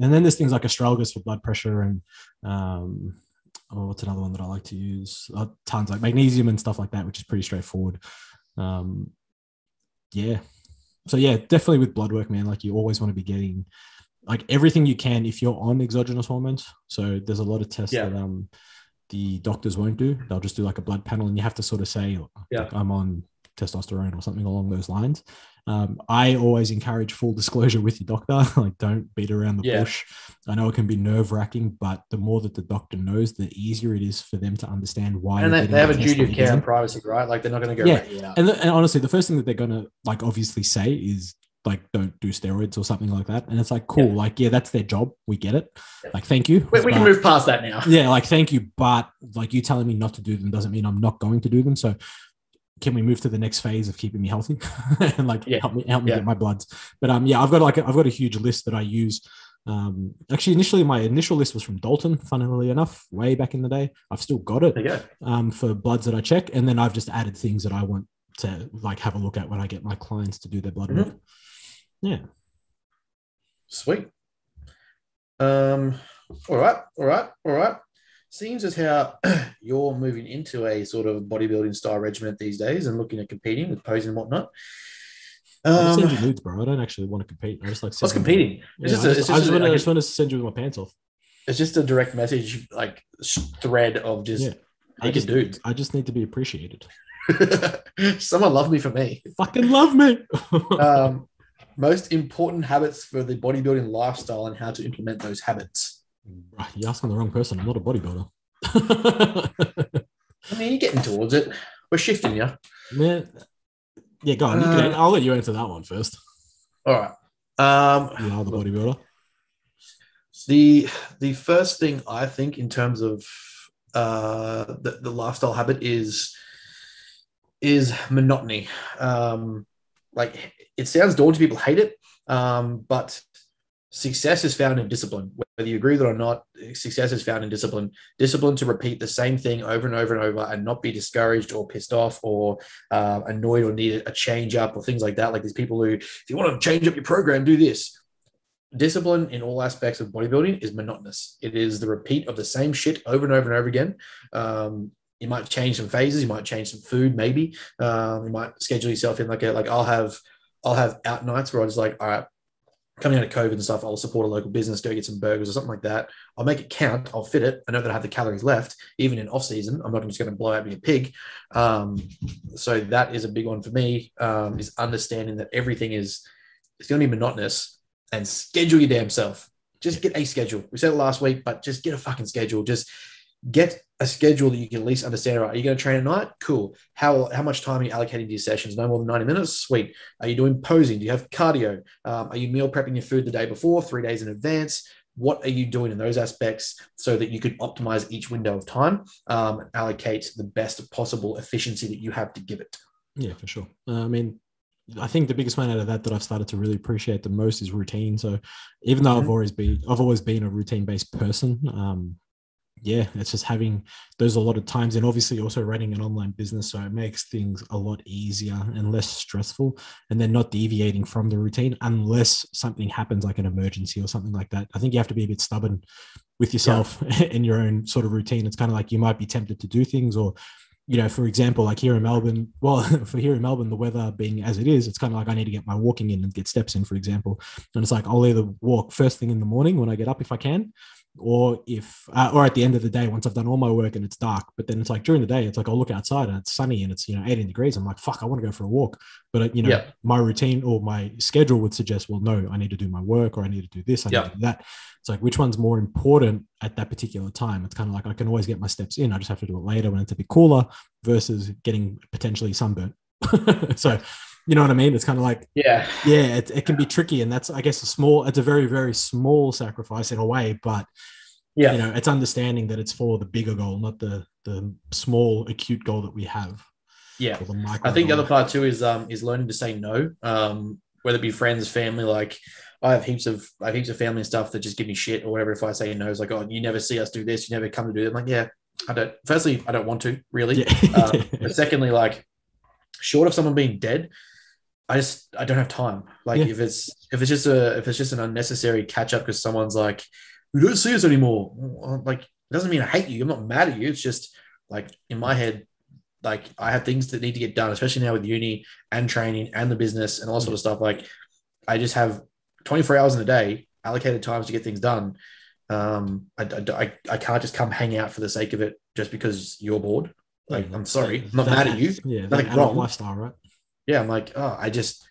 and then there's things like astragalus for blood pressure and um, oh, what's another one that I like to use? Uh, tons like magnesium and stuff like that, which is pretty straightforward. Um, yeah. So yeah, definitely with blood work, man. Like you always want to be getting like everything you can if you're on exogenous hormones. So there's a lot of tests Yeah. that um the doctors won't do. They'll just do like a blood panel, and you have to sort of say, Yeah. like, I'm on testosterone or something along those lines. Um, I always encourage full disclosure with your doctor. like, don't beat around the Yeah. bush. I know it can be nerve wracking, but the more that the doctor knows, the easier it is for them to understand why. And they, they have a duty of care and privacy, right? Like they're not going to go. Yeah. Right, yeah. And, and honestly, the first thing that they're gonna like obviously say is like, don't do steroids or something like that. And it's like, cool, Yeah. like, yeah, that's their job. We get it. Yeah. Like, thank you. we, we can move past that now. yeah, like thank you, but like you telling me not to do them doesn't mean I'm not going to do them. So can we move to the next phase of keeping me healthy and like Yeah. help me help me Yeah. get my bloods? But um, yeah, I've got like a, I've got a huge list that I use. Um, actually, initially my initial list was from Dalton. Funnily enough, way back in the day, I've still got it go. um, for bloods that I check, and then I've just added things that I want to like have a look at when I get my clients to do their blood Mhm. work. Yeah. Sweet. Um. All right. All right. All right. Seems as how you're moving into a sort of bodybuilding style regiment these days and looking at competing with posing and whatnot. I Um, you nudes, bro. I don't actually want to compete. I just like what's competing? It's just just, I just just want to, like I a- just want to send you with my pants off. It's just a direct message, like thread of just Yeah. I just, dudes. I just need to be appreciated. Someone love me for me. Fucking love me. Um, most important habits for the bodybuilding lifestyle and how to implement those habits. You're asking the wrong person. I'm not a bodybuilder. I mean, you're getting towards it. We're shifting, yeah. Man, yeah, go on. You Uh, I'll let you answer that one first. All right. Um, You are the bodybuilder. the the first thing I think in terms of uh, the, the lifestyle habit is is monotony. Um, like it sounds daunting, people hate it, um, but success is found in discipline. Whether you agree with it or not, success is found in discipline. Discipline to repeat the same thing over and over and over, and not be discouraged or pissed off or uh, annoyed or need a change up or things like that. Like these people who, if you want to change up your program, do this discipline in all aspects of bodybuilding is monotonous. It is the repeat of the same shit over and over and over again. Um, you might change some phases. You might change some food, maybe. Um, you might schedule yourself in like a like I'll have I'll have out nights where I was like, all right, coming out of COVID and stuff, I'll support a local business, go get some burgers or something like that. I'll make it count. I'll fit it. I know that I have the calories left, even in off season. I'm not just going to blow out me a pig. Um, so that is a big one for me. Um, is understanding that everything is it's going to be monotonous and schedule your damn self. Just get a schedule. We said it last week, but just get a fucking schedule. Just get a schedule that you can at least understand. Right, are you going to train at night? Cool. How how much time are you allocating to your sessions? No more than 90 minutes? Sweet. Are you doing posing? Do you have cardio? Um, are you meal prepping your food the day before, three days in advance? What are you doing in those aspects so that you can optimize each window of time um, allocate the best possible efficiency that you have to give it? Yeah, for sure. Uh, I mean, I think the biggest one out of that that I've started to really appreciate the most is routine. So even though I've Mhm. always been, I've always been a routine based person. Um, yeah, it's just having those a lot of times, and obviously also running an online business, so it makes things a lot easier and less stressful, and then not deviating from the routine unless something happens like an emergency or something like that. I think you have to be a bit stubborn with yourself in your own sort of routine. It's kind of like you might be tempted to do things or you know, for example, like here in Melbourne, well, for here in Melbourne, the weather being as it is, it's kind of like I need to get my walking in and get steps in, for example. And it's like I'll either walk first thing in the morning when I get up if I can, or if uh, or at the end of the day once I've done all my work and it's dark. But then it's like during the day, it's like I'll look outside and it's sunny and it's you know 18 degrees. I'm like, fuck, I want to go for a walk. But uh, you know, Yeah. my routine or my schedule would suggest, well, no, I need to do my work or I need to do this, I Yeah. need to do that. It's like which one's more important at that particular time. It's kind of like I can always get my steps in. I just have to do it later when it's a bit cooler versus getting potentially sunburnt. so you know what I mean? It's kind of like Yeah. yeah, it, it can be tricky, and that's I guess a small. It's a very very small sacrifice in a way, but Yeah. you know it's understanding that it's for the bigger goal, not the the small acute goal that we have. Yeah. I think the other part too is um is learning to say no. Um, whether it be friends, family, like I have heaps of I have heaps of family and stuff that just give me shit or whatever if I say no. It's like, oh, you never see us do this, you never come to do it. I'm like, yeah, I don't firstly, I don't want to really. yeah. Um, but secondly, like short of someone being dead, I just I don't have time. Like Yeah. if it's if it's just a if it's just an unnecessary catch up because someone's like, we don't see us anymore. Like it doesn't mean I hate you. I'm not mad at you. It's just like in my head, like I have things that need to get done, especially now with uni and training and the business and all that sort of stuff. Like I just have 24 hours in a day, allocated times to get things done. Um, I, I, I- can't just come hang out for the sake of it just because you're bored. Like, I'm sorry, I'm not mad at you. Yeah, Nothing that adult wrong. lifestyle, right? Yeah, I'm like, oh, I just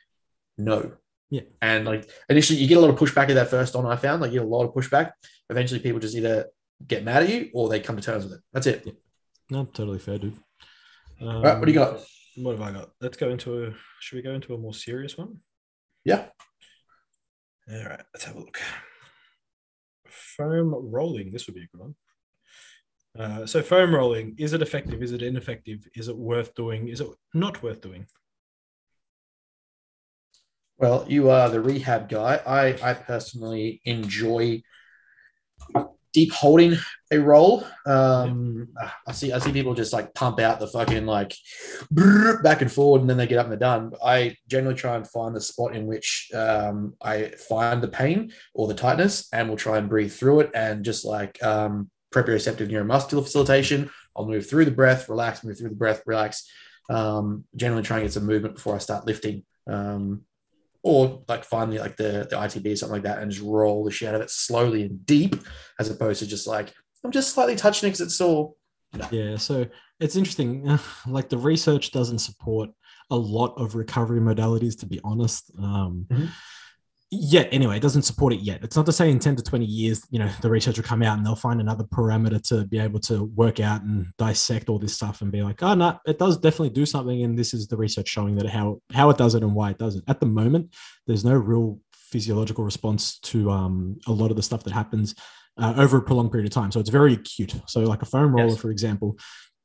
no. Yeah. And like initially you get a lot of pushback at that first on I found. Like you get a lot of pushback. Eventually people just either get mad at you or they come to terms with it. That's it. Yeah. No, totally fair, dude. Um, All right, what do you got? What have I got? Let's go into a. Should we go into a more serious one? Yeah. All right, let's have a look. Foam rolling. This would be a good one. Uh, so foam rolling, is it effective? Is it ineffective? Is it worth doing? Is it not worth doing? Well, you are the rehab guy. I, I personally enjoy deep holding a roll. Um, I see I see people just like pump out the fucking like back and forward, and then they get up and they're done. I generally try and find the spot in which um, I find the pain or the tightness, and we'll try and breathe through it, and just like um, proprioceptive neuromuscular facilitation. I'll move through the breath, relax, move through the breath, relax. Um, generally, try and get some movement before I start lifting. Um, or like finally like the the ITB or something like that and just roll the shit out of it slowly and deep as opposed to just like I'm just slightly touching it because it's sore. Yeah, so it's interesting. Like the research doesn't support a lot of recovery modalities, to be honest. Um, Mhm. Yet, anyway, it doesn't support it yet. It's not to say in 10 to 20 years, you know, the research will come out and they'll find another parameter to be able to work out and dissect all this stuff and be like, oh, no, it does definitely do something. And this is the research showing that how, how it does it and why it does it. At the moment, there's no real physiological response to um, a lot of the stuff that happens uh, over a prolonged period of time. So it's very acute. So, like a foam roller, Yes. for example,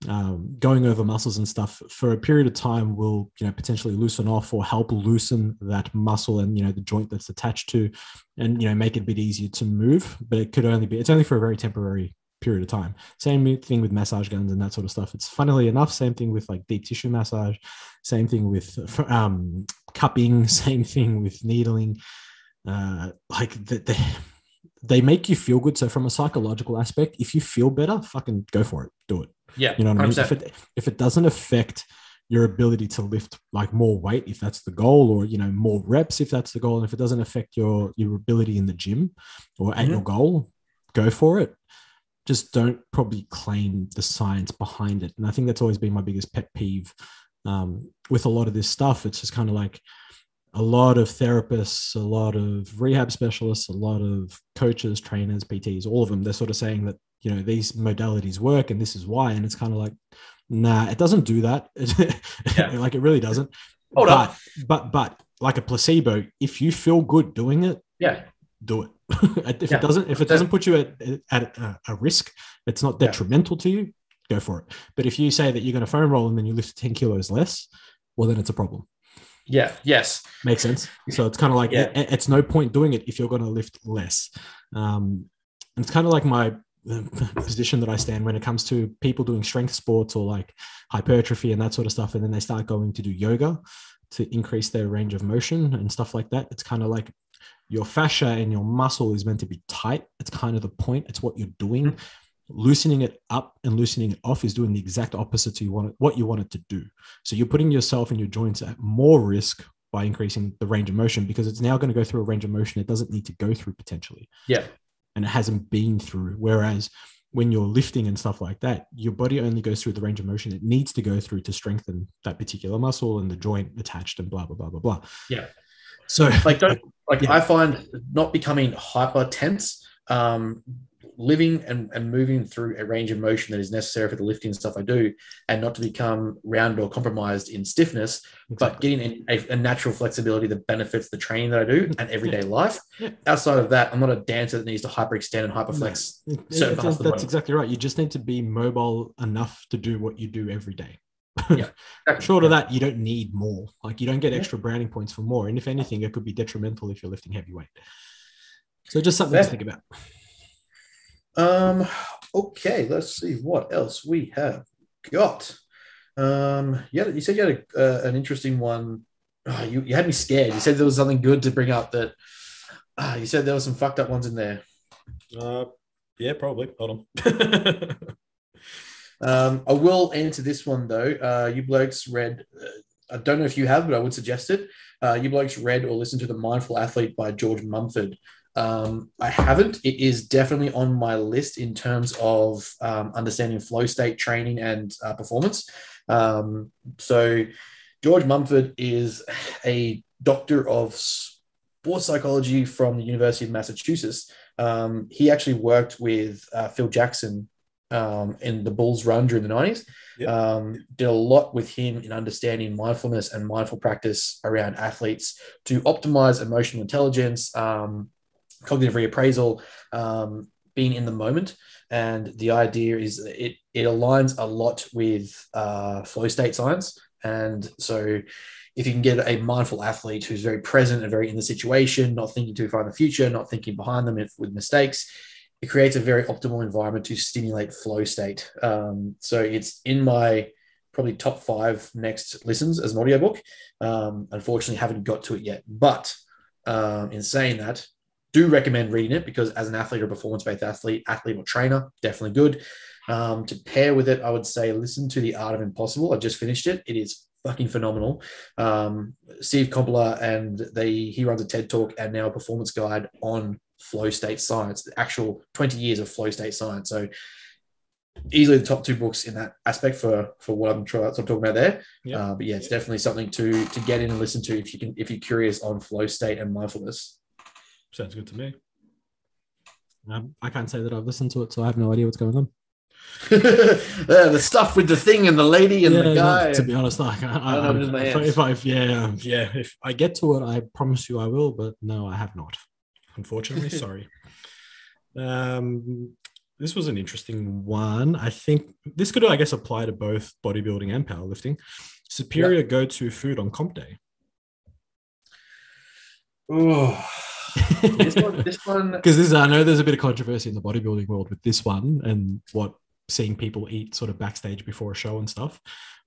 um, going over muscles and stuff for a period of time will, you know, potentially loosen off or help loosen that muscle and you know the joint that's attached to, and you know make it a bit easier to move. But it could only be it's only for a very temporary period of time. Same thing with massage guns and that sort of stuff. It's funnily enough, same thing with like deep tissue massage, same thing with um, cupping, same thing with needling. Uh, like the, the, they make you feel good. So from a psychological aspect, if you feel better, fucking go for it, do it. Yeah, You know what I mean? If it if it doesn't affect your ability to lift like more weight, if that's the goal, or you know more reps, if that's the goal, and if it doesn't affect your your ability in the gym or at Mhm. your goal, go for it. Just don't probably claim the science behind it. And I think that's always been my biggest pet peeve um, with a lot of this stuff. It's just kind of like a lot of therapists, a lot of rehab specialists, a lot of coaches, trainers, PTs, all of them, they're sort of saying that, you know, these modalities work and this is why. And it's kind of like, nah, it doesn't do that. Yeah. like it really doesn't. Hold but, up. But, but like a placebo, if you feel good doing it, Yeah. do it. if Yeah. it doesn't, if it doesn't put you at, at a, a risk, it's not Yeah. detrimental to you, go for it. But if you say that you're going to foam roll and then you lift 10 kilos less, well, then it's a problem. Yeah. Yes. Makes sense. So it's kind of like Yeah. it- it's no point doing it if you're going to lift less. Um, and it's kind of like my uh, position that I stand when it comes to people doing strength sports or like hypertrophy and that sort of stuff, and then they start going to do yoga to increase their range of motion and stuff like that. It's kind of like your fascia and your muscle is meant to be tight. It's kind of the point. It's what you're doing. Loosening it up and loosening it off is doing the exact opposite to you want it, what you want it to do. So you're putting yourself and your joints at more risk by increasing the range of motion because it's now going to go through a range of motion it doesn't need to go through potentially. Yeah. And it hasn't been through. Whereas when you're lifting and stuff like that, your body only goes through the range of motion it needs to go through to strengthen that particular muscle and the joint attached and blah blah blah blah blah. Yeah. So like don't like Yeah. I find not becoming hyper tense, um, living and, and moving through a range of motion that is necessary for the lifting stuff I do, and not to become round or compromised in stiffness, but getting a, a, natural flexibility that benefits the training that I do and everyday life. Outside of that, I'm not a dancer that needs to hyperextend and hyperflex. Certain that's, parts that's exactly right. You just need to be mobile enough to do what you do every day. Yeah. Short of that, you don't need more. Like you don't get extra branding points for more. And if anything, it could be detrimental if you're lifting heavy weight. So just something to think about. Um, okay, let's see what else we have got. Um, yeah, you said you had a, uh, an interesting one. Oh, you, you had me scared. You said there was something good to bring up that ah, you said there were some fucked up ones in there. Uh, yeah, probably. Hold on. Um, I will answer this one though. Uh, you blokes read, uh, I don't know if you have, but I would suggest it. Uh, you blokes read or listened to The Mindful Athlete by George Mumford. Um, I haven't. It is definitely on my list in terms of um, understanding flow state training and uh, performance. Um, so, George Mumford is a doctor of sports psychology from the University of Massachusetts. Um, he actually worked with uh, Phil Jackson um, in the Bulls run during the 90s. Yep. Um, did a lot with him in understanding mindfulness and mindful practice around athletes to optimize emotional intelligence, um, cognitive reappraisal, um, being in the moment. And the idea is it, it aligns a lot with uh, flow state science. And so if you can get a mindful athlete who's very present and very in the situation, not thinking too far in the future, not thinking behind them if, with mistakes, it creates a very optimal environment to stimulate flow state. Um, so it's in my probably top five next listens as an audiobook. Um, unfortunately, haven't got to it yet. But um, in saying that, do recommend reading it because as an athlete or performance-based athlete, athlete or trainer, definitely good. Um, to pair with it, I would say listen to The Art of Impossible. I just finished it. It is fucking phenomenal. Um, Steve Kotler and they he runs a TED talk and now a performance guide on flow state science, the actual 20 years of flow state science. So easily the top two books in that aspect for for what I'm trying what I'm talking about there. Yeah. Uh, but yeah, it's definitely something to to get in and listen to if you can if you're curious on flow state and mindfulness. Sounds good to me. Um, I can't say that I've listened to it, so I have no idea what's going on. Uh, the stuff with the thing and the lady and the no, guy. to be honest, like, I, I don't have it in my if, I, if I, yeah, um, yeah, if I get to it, I promise you I will. But no, I have not. Unfortunately, sorry. Um, this was an interesting one. I think this could, I guess, apply to both bodybuilding and powerlifting. Superior go-to food on comp day. Oh, this one, this one, because this I know there's a bit of controversy in the bodybuilding world with this one and what seeing people eat sort of backstage before a show and stuff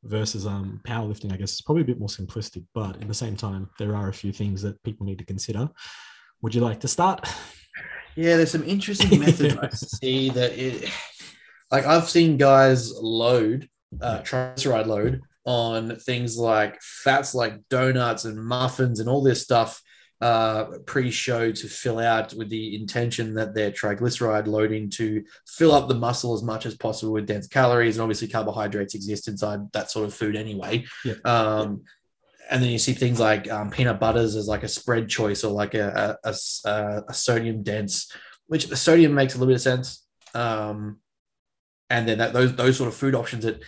versus um powerlifting I guess is probably a bit more simplistic but at the same time there are a few things that people need to consider. Would you like to start? Yeah, there's some interesting methods I see that it, like I've seen guys load uh, triglyceride load on things like fats like donuts and muffins and all this stuff uh, pre-show to fill out with the intention that they're triglyceride loading to fill up the muscle as much as possible with dense calories and obviously carbohydrates exist inside that sort of food anyway Yeah. um, and then you see things like um, peanut butters as like a spread choice or like a sodium dense which the sodium makes a little bit of sense um, and then that, those those sort of food options that at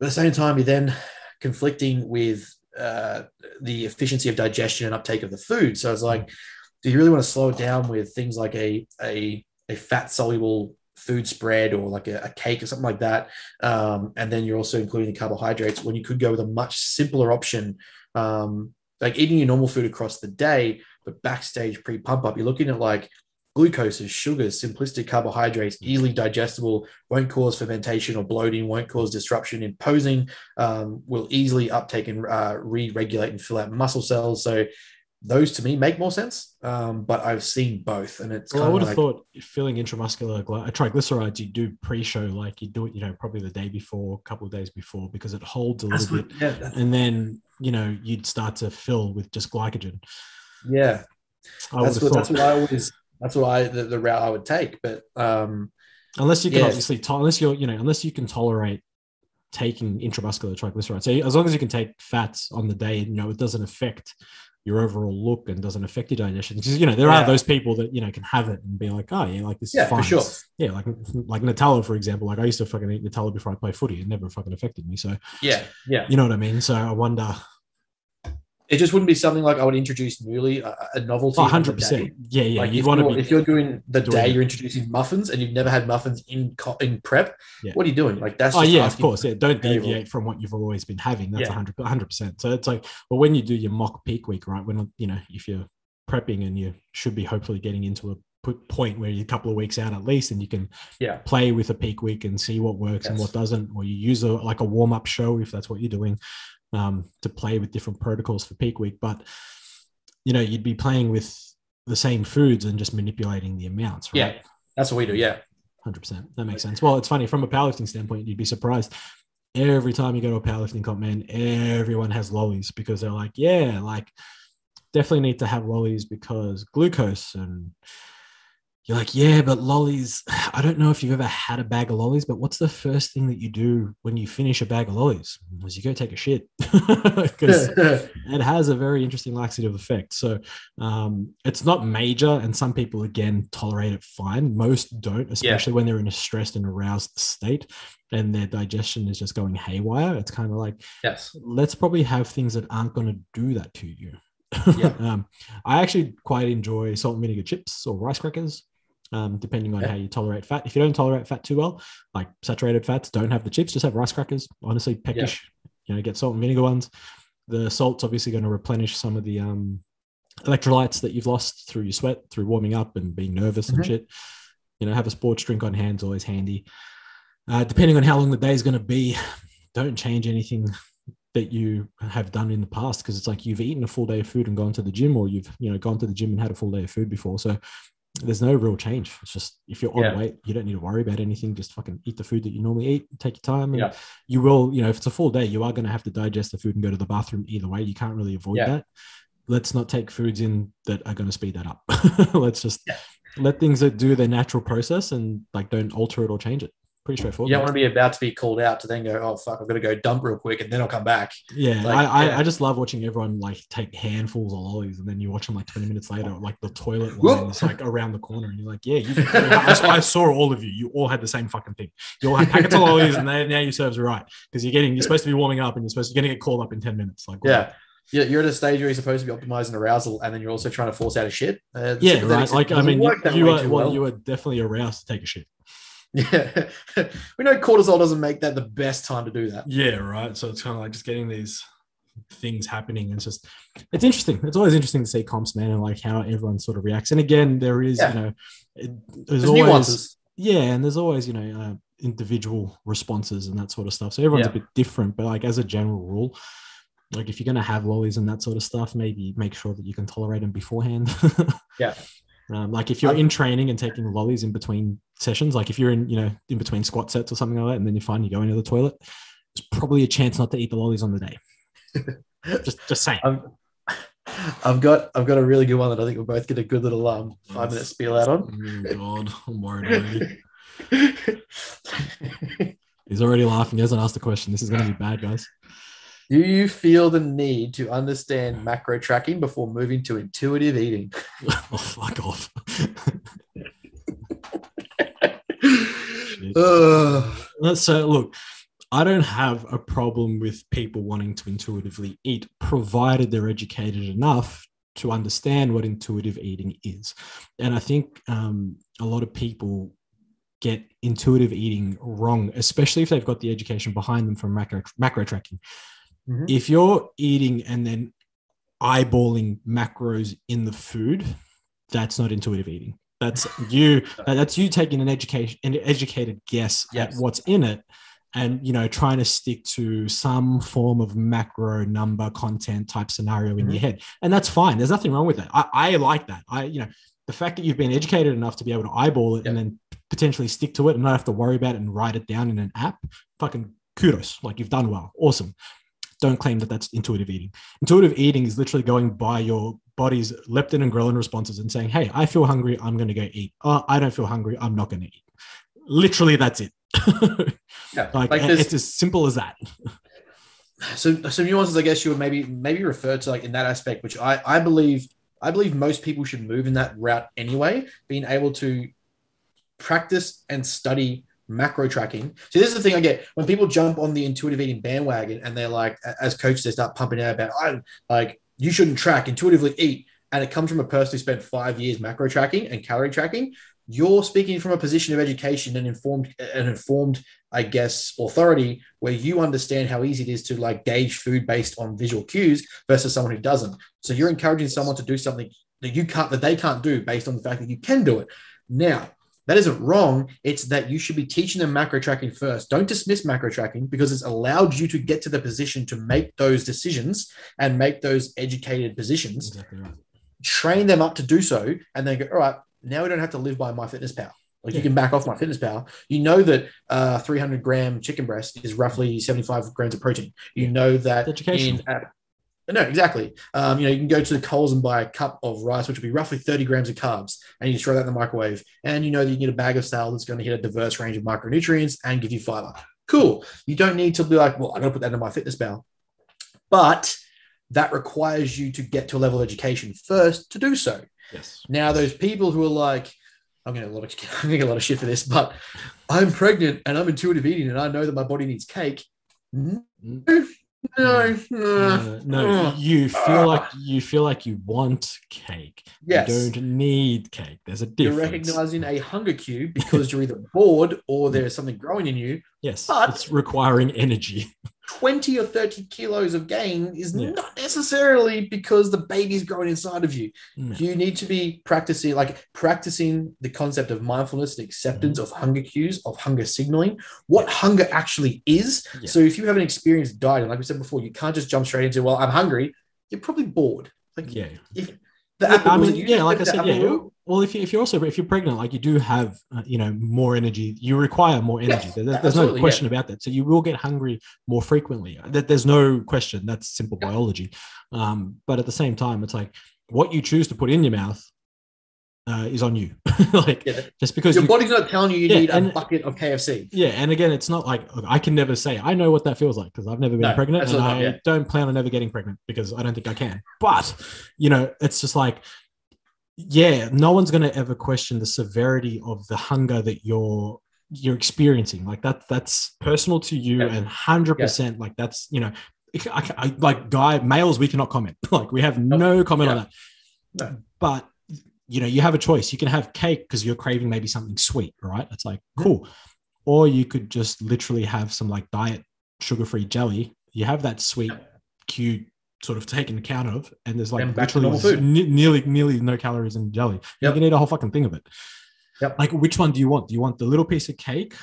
the same time you're then conflicting with uh, the efficiency of digestion and uptake of the food. So it's like do you really want to slow it down with things like a a, a fat soluble food spread or like a, a cake or something like that? Um, and then you're also including the carbohydrates when you could go with a much simpler option. Um, like eating your normal food across the day but backstage pre-pump up you're looking at like glucoses sugars simplistic carbohydrates easily digestible won't cause fermentation or bloating won't cause disruption in posing um, will easily uptake and uh, re-regulate and fill out muscle cells so those to me make more sense. Um, but I've seen both, and it's Well, I kind would of have like, thought filling intramuscular gly- uh, triglycerides, you do pre-show, like you do it, you know, probably the day before, a couple of days before, because it holds a little what, bit, yeah, and then you know you'd start to fill with just glycogen. yeah. I That's what that's what I always that's why the, the route I would take. But um, unless you can Yes. obviously, to- unless you're, you know, unless you can tolerate taking intramuscular triglycerides. So as long as you can take fats on the day, you know, it doesn't affect your overall look and doesn't affect your digestion. Because you know there Yeah. are those people that you know can have it and be like, oh yeah, like this yeah, is fine. for sure. Yeah, like like Nutella, for example. Like I used to fucking eat Nutella before I play footy. It never fucking affected me. So Yeah, yeah. you know what I mean. So I wonder. It just wouldn't be something like I would introduce newly a, a novelty. Oh, on the 100 day. percent. Yeah, yeah. like you if, want to be. if you're doing the doing day it. you're introducing muffins and you've never had muffins in co- in prep, Yeah. what are you doing? Like that's Oh yeah, of course. Yeah, don't deviate from what you've always been having. That's Yeah. 100 percent. So it's like, well, when you do your mock peak week, right? When you know if you're prepping and you should be hopefully getting into a point where you're a couple of weeks out at least, and you can Yeah. play with a peak week and see what works and what doesn't, or you use a like a warm up show if that's what you're doing um, to play with different protocols for peak week. But you know, you'd be playing with the same foods and just manipulating the amounts, right? Yeah, that's what we do. Yeah, Hundred percent. That makes sense. Well, it's funny from a powerlifting standpoint. You'd be surprised every time you go to a powerlifting comp, man. Everyone has lollies because they're like, yeah, like definitely need to have lollies because glucose and you're like, yeah, but lollies. I don't know if you've ever had a bag of lollies, but what's the first thing that you do when you finish a bag of lollies? Is you go take a shit because it has a very interesting laxative effect. So um, it's not major, and some people again tolerate it fine. Most don't, especially when they're in a stressed and aroused state, and their digestion is just going haywire. It's kind of like yes, let's probably have things that aren't going to do that to you. Yeah. um, I actually quite enjoy salt and vinegar chips or rice crackers. Um, depending on Yeah. how you tolerate fat. If you don't tolerate fat too well, like saturated fats, don't have the chips, just have rice crackers. Honestly, peckish. You know, get salt and vinegar ones. The salt's obviously going to replenish some of the um, electrolytes that you've lost through your sweat, through warming up and being nervous Mhm. and shit. You know, have a sports drink on hand is always handy. Uh, depending on how long the day is going to be, don't change anything that you have done in the past because it's like you've eaten a full day of food and gone to the gym, or you've you know gone to the gym and had a full day of food before. So there's no real change. It's just if you're on Yeah. weight, you don't need to worry about anything. Just fucking eat the food that you normally eat. Take your time, and Yeah. you will. You know, if it's a full day, you are going to have to digest the food and go to the bathroom either way. You can't really avoid Yeah. that. Let's not take foods in that are going to speed that up. Let's just Yeah. let things that do their natural process and like don't alter it or change it. Pretty straightforward. you don't want to be about to be called out to then go, oh fuck, I've got to go dump real quick, and then I'll come back. Yeah, Like, I, I, yeah. I just love watching everyone like take handfuls of lollies and then you watch them like 20 minutes later, like the toilet line is like around the corner and you're like, yeah, you, I, I saw all of you. You all had the same fucking thing. You all had packets of lollies and they, now your serves are right because you're getting, you're supposed to be warming up and you're supposed to, you're to get called up in 10 minutes. Like, Yeah. You're you're at a stage where you're supposed to be optimizing arousal, and then you're also trying to force out a shit. Uh, yeah, right. Like, I mean, you, you are, well, well. you are definitely aroused to take a shit. Yeah, we know cortisol doesn't make that the best time to do that. Yeah, right. So it's kind of like just getting these things happening. It's just it's interesting. It's always interesting to see comps, man, and like how everyone sort of reacts. And again, there is, Yeah. you know, it, there's, There's always nuances. yeah, and there's always you know uh, individual responses and that sort of stuff. So everyone's Yeah. a bit different, but like as a general rule. Like if you're gonna have lollies and that sort of stuff, maybe make sure that you can tolerate them beforehand. Yeah. Um, like if you're I've- in training and taking lollies in between sessions, like if you're in, you know, in between squat sets or something like that, and then you find you go into the toilet, there's probably a chance not to eat the lollies on the day. just, just saying. I've, I've got I've got a really good one that I think we'll both get a good little um five minute spiel out on. Oh God, I'm worried. He's already laughing. He hasn't asked the question. This is going to be bad, guys. Do you feel the need to understand macro tracking before moving to intuitive eating? oh, fuck off. Uh, So look, I don't have a problem with people wanting to intuitively eat, provided they're educated enough to understand what intuitive eating is. And I think um, a lot of people get intuitive eating wrong, especially if they've got the education behind them from macro, macro tracking. Mhm. If you're eating and then eyeballing macros in the food, that's not intuitive eating. That's you. That's you taking an education, an educated guess Yes. at what's in it, and you know trying to stick to some form of macro number content type scenario in Mhm. your head and that's fine there's nothing wrong with that I, I like that i you know the fact that you've been educated enough to be able to eyeball it and then potentially stick to it and not have to worry about it and write it down in an app fucking kudos like you've done well awesome don't claim that that's intuitive eating. Intuitive eating is literally going by your body's leptin and ghrelin responses and saying hey i feel hungry i'm going to go eat. Oh i don't feel hungry i'm not going to eat. Literally that's it. Yeah, like, like it's as simple as that. So some nuances i guess you would maybe maybe refer to like in that aspect which i i believe i believe most people should move in that route anyway being able to practice and study macro tracking so this is the thing i get when people jump on the intuitive eating bandwagon and they're like as coaches they start pumping out about i like you shouldn't track intuitively eat and it comes from a person who spent five years macro tracking and calorie tracking you're speaking from a position of education and informed and informed I guess, authority where you understand how easy it is to like gauge food based on visual cues versus someone who doesn't. So you're encouraging someone to do something that you can't, that they can't do based on the fact that you can do it. Now, that isn't wrong. It's that you should be teaching them macro tracking first. Don't dismiss macro tracking because it's allowed you to get to the position to make those decisions and make those educated positions. exactly right Train them up to do so, and then go, all right, now we don't have to live by MyFitnessPal. Like you can back off MyFitnessPal. You know that uh, 300 gram chicken breast is roughly 75 grams of protein. You know that It's educational. in uh, no, exactly. Um, you know, you can go to the Coles and buy a cup of rice, which would be roughly 30 grams of carbs, and you just throw that in the microwave. And you know that you can get a bag of salad that's going to hit a diverse range of micronutrients and give you fiber. Cool. You don't need to be like, well, I got to put that in MyFitnessPal. But that requires you to get to a level of education first to do so. yes Now, those people who are like, I'm getting a lot of I'm getting a lot of shit for this, but I'm pregnant and I'm intuitive eating and I know that my body needs cake. No, no, no. You feel like you feel like you want cake. Yes. you don't need cake. There's a difference. You're recognizing a hunger cue because you're either bored or there's something growing in you. yes but- it's requiring energy 20 or 30 kilos of gain is Yeah. not necessarily because the baby's growing inside of you. No. You need to be practicing, like practicing the concept of mindfulness, and acceptance Mm-hmm. of hunger cues, of hunger signaling, what hunger actually is. Yeah. So if you haven't experienced dieting, like we said before, you can't just jump straight into, well, I'm hungry. You're probably bored. Like yeah if the Yeah, apple, I mean, yeah, like I said, yeah. Well, if, you, if you're also if you're pregnant, like you do have, uh, you know, more energy. You require more energy. Yes, There- there's, no question about that. So you will get hungry more frequently. There- There's no question. That's simple Yeah. biology. Um, but at the same time, it's like what you choose to put in your mouth uh, is on you. like Yeah, just because Your you, body's not telling you you Yeah, need a bucket of KFC. yeah, and again, it's not like I can never say I know what that feels like because I've never been No, pregnant and I don't plan on ever getting pregnant because I don't think I can. But you know, it's just like, yeah, no one's going to ever question the severity of the hunger that you're you're experiencing. Like that, that's personal to you, Yeah. and hundred percent, like that's you know, I, I, like guy males, we cannot comment. Like we have no comment on that. No. But you know, you have a choice. You can have cake because you're craving maybe something sweet, right? It's like cool or you could just literally have some like diet sugar-free jelly. You have that sweet cue sort of taken account of, and there's like And literally ne- nearly nearly no calories in jelly. You can eat a whole fucking thing of it. Yep. Like which one do you want? Do you want the little piece of cake,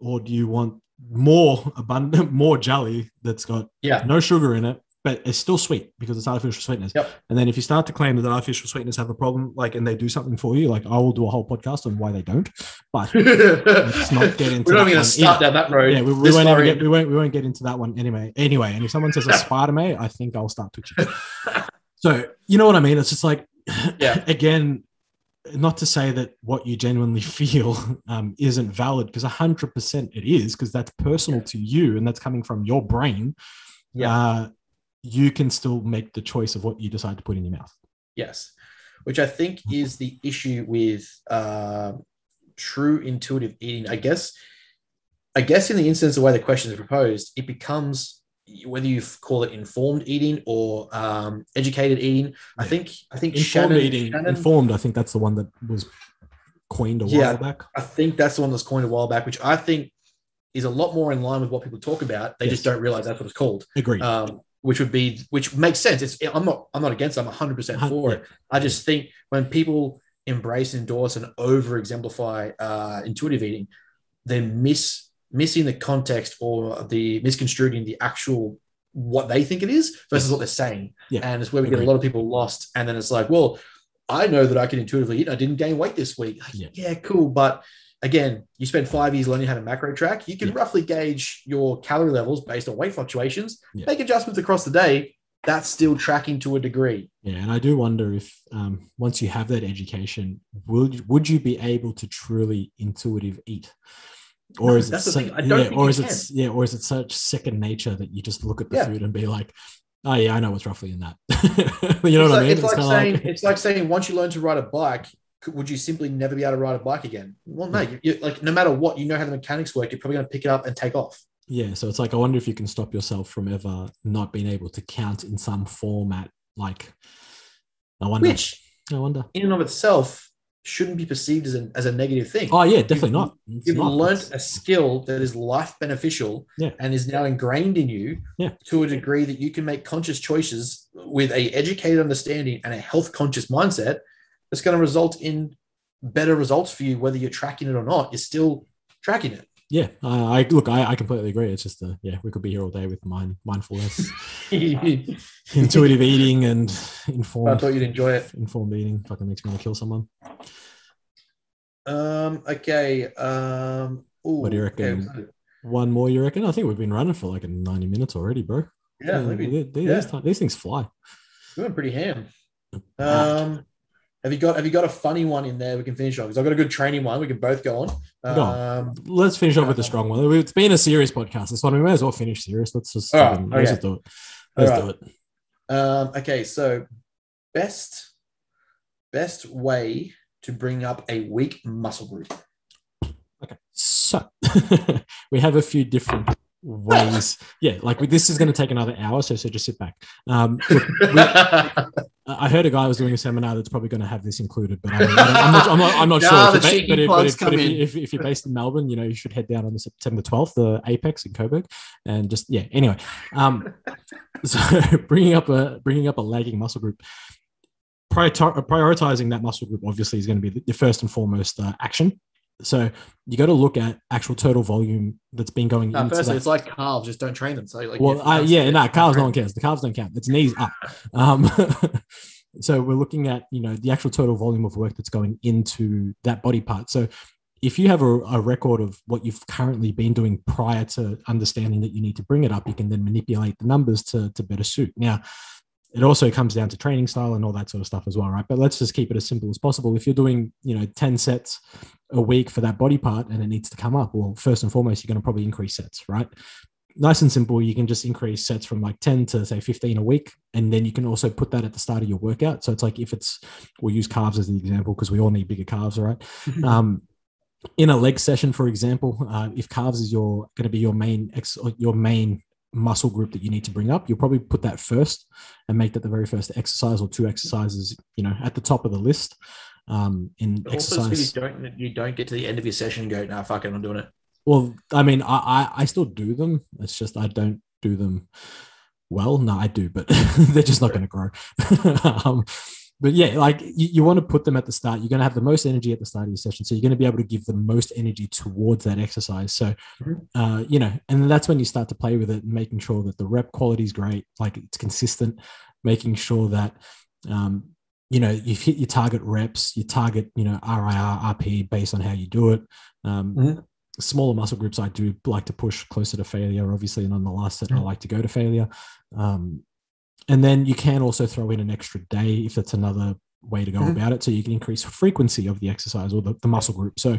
or do you want more abundant, more jelly that's got Yeah. no sugar in it, but it's still sweet because it's artificial sweetness. Yep. And then if you start to claim that artificial sweetness have a problem, like and they do something for you, like I will do a whole podcast on why they don't. But Let's not get into We're not going to start either. down that road. yeah, we, we won't get, we won't we won't get into that one anyway. Anyway, and if someone says a spider mate, I think I'll start twitching. so you know what I mean? It's just like Yeah. again, not to say that what you genuinely feel um, isn't valid because hundred percent it is because that's personal to you and that's coming from your brain. Yeah. Uh, you can still make the choice of what you decide to put in your mouth. Yes, which I think is the issue with uh, true intuitive eating. I guess, I guess in the instance of the way the question is proposed, it becomes whether you call it informed eating or um, educated eating. I Yeah. think I think Informed Shannon, eating, Shannon- informed. I think that's the one that was coined a while Yeah. back. I think that's the one that's coined a while back, which I think is a lot more in line with what people talk about. They just don't realize that's what it's called. Agreed. um, which would be which makes sense. It's I'm not I'm not against. It. I'm 100 percent for it. I just think when people embrace, endorse, and over exemplify uh, intuitive eating, they're miss missing the context or the misconstruing the actual what they think it is versus what they're saying. Yeah, And it's where we get a lot of people lost. And then it's like, well, I know that I can intuitively eat. I didn't gain weight this week. Yeah. yeah. cool. But again, you spend five years learning how to macro track. You can Yeah. roughly gauge your calorie levels based on weight fluctuations, Yeah. make adjustments across the day. That's still tracking to a degree. Yeah, and I do wonder if um, once you have that education, you, would you be able to truly intuitive eat, or No, is it the so- thing. I don't yeah, think or is it yeah, or is it such second nature that you just look at the Yeah. food and be like, oh yeah, I know what's roughly in that. you know it's what I mean? It's, like kinda saying it's like saying once you learn to ride a bike, could- would you simply never be able to ride a bike again? Well, no. You, you, like no matter what, you know how the mechanics work. You're probably going to pick it up and take off. Yeah, so it's like I wonder if you can stop yourself from ever not being able to count in some format. Like, I wonder. Which, I wonder. in and of itself, shouldn't be perceived as a, as a negative thing. Oh yeah, definitely not. It's You've not. learned a skill that is life beneficial Yeah. and is now ingrained in you Yeah. to a degree that you can make conscious choices with a educated understanding and a health conscious mindset that's going to result in better results for you, whether you're tracking it or not. You're still tracking it. Yeah, I, I look. I, I completely agree. It's just a yeah. We could be here all day with mind mindfulness, intuitive eating, and informed I thought you'd enjoy it. informed eating. Fucking makes me want to kill someone. Um, okay. Um, ooh, What do you okay. reckon? One more, you reckon? I think we've been running for like a ninety minutes already, bro. Yeah, maybe they- they- yeah. These, these things fly. we went pretty ham. Um, have you got have you got a funny one in there we can finish on? Because I've got a good training one. We can both go on. Go Um, Let's finish off with a strong one. It's been a serious podcast. This one we may as well finish serious. Let's just, right, fucking- let's just do it. Let's All do it. um, okay, so best best way to bring up a weak muscle group. Okay. So we have a few different ways. yeah, like this is going to take another hour, so so just sit back. Um, look, I heard a guy was doing a seminar that's probably going to have this included, but I mean, I don't- I'm not, I'm not, I'm not sure. If But, if, but, if, but if, if, you're based in Melbourne, you know you should head down on the September 12th, the Apex in Coburg, and just yeah. Anyway, um, so bringing up a bringing up a lagging muscle group. Prior- prioritizing that muscle group obviously is going to be the- the first and foremost uh, action. So you got to look at actual total volume that's been going No, into firstly, that. it's like calves, just don't train them. So like Well, uh, yeah, no, calves, no one cares. The calves don't count. It's knees up. Um, so we're looking at you know the actual total volume of work that's going into that body part. So if you have a, a record of what you've currently been doing prior to understanding that you need to bring it up, you can then manipulate the numbers to to better suit. Now, it also comes down to training style and all that sort of stuff as well, right? But let's just keep it as simple as possible. If you're doing you know ten sets a week for that body part and it needs to come up, well, first and foremost, you're going to probably increase sets, right? nice and simple. You can just increase sets from like 10 to say 15 a week. And then you can also put that at the start of your workout. So it's like if it's, we'll use calves as the example because we all need bigger calves, right? Um, in a leg session, for example, uh, if calves is your going to be your main ex, your main muscle group that you need to bring up, you'll probably put that first and make that the very first exercise or two exercises, you know, at the top of the list. Um, in But also, exercise, you don't you don't get to the end of your session and go, nah, fuck it, I'm doing it. Well, I mean, I, I I still do them. It's just I don't do them well. No, I do, but they're just not going to grow. um, but yeah, like you, you want to put them at the start. You're going to have the most energy at the start of your session, so you're going to be able to give the most energy towards that exercise. So, Mhm. uh, you know, and that's when you start to play with it, making sure that the rep quality is great, like it's consistent, making sure that. Um, you know, you've hit your target reps, you target, you know, RIR, RPE based on how you do it. Um, Mhm. smaller muscle groups I do like to push closer to failure, obviously, and on the last set I Mm. like to go to failure. Um, and then you can also throw in an extra day if that's another way to go Mhm. about it. So you can increase frequency of the exercise or the, the muscle group. So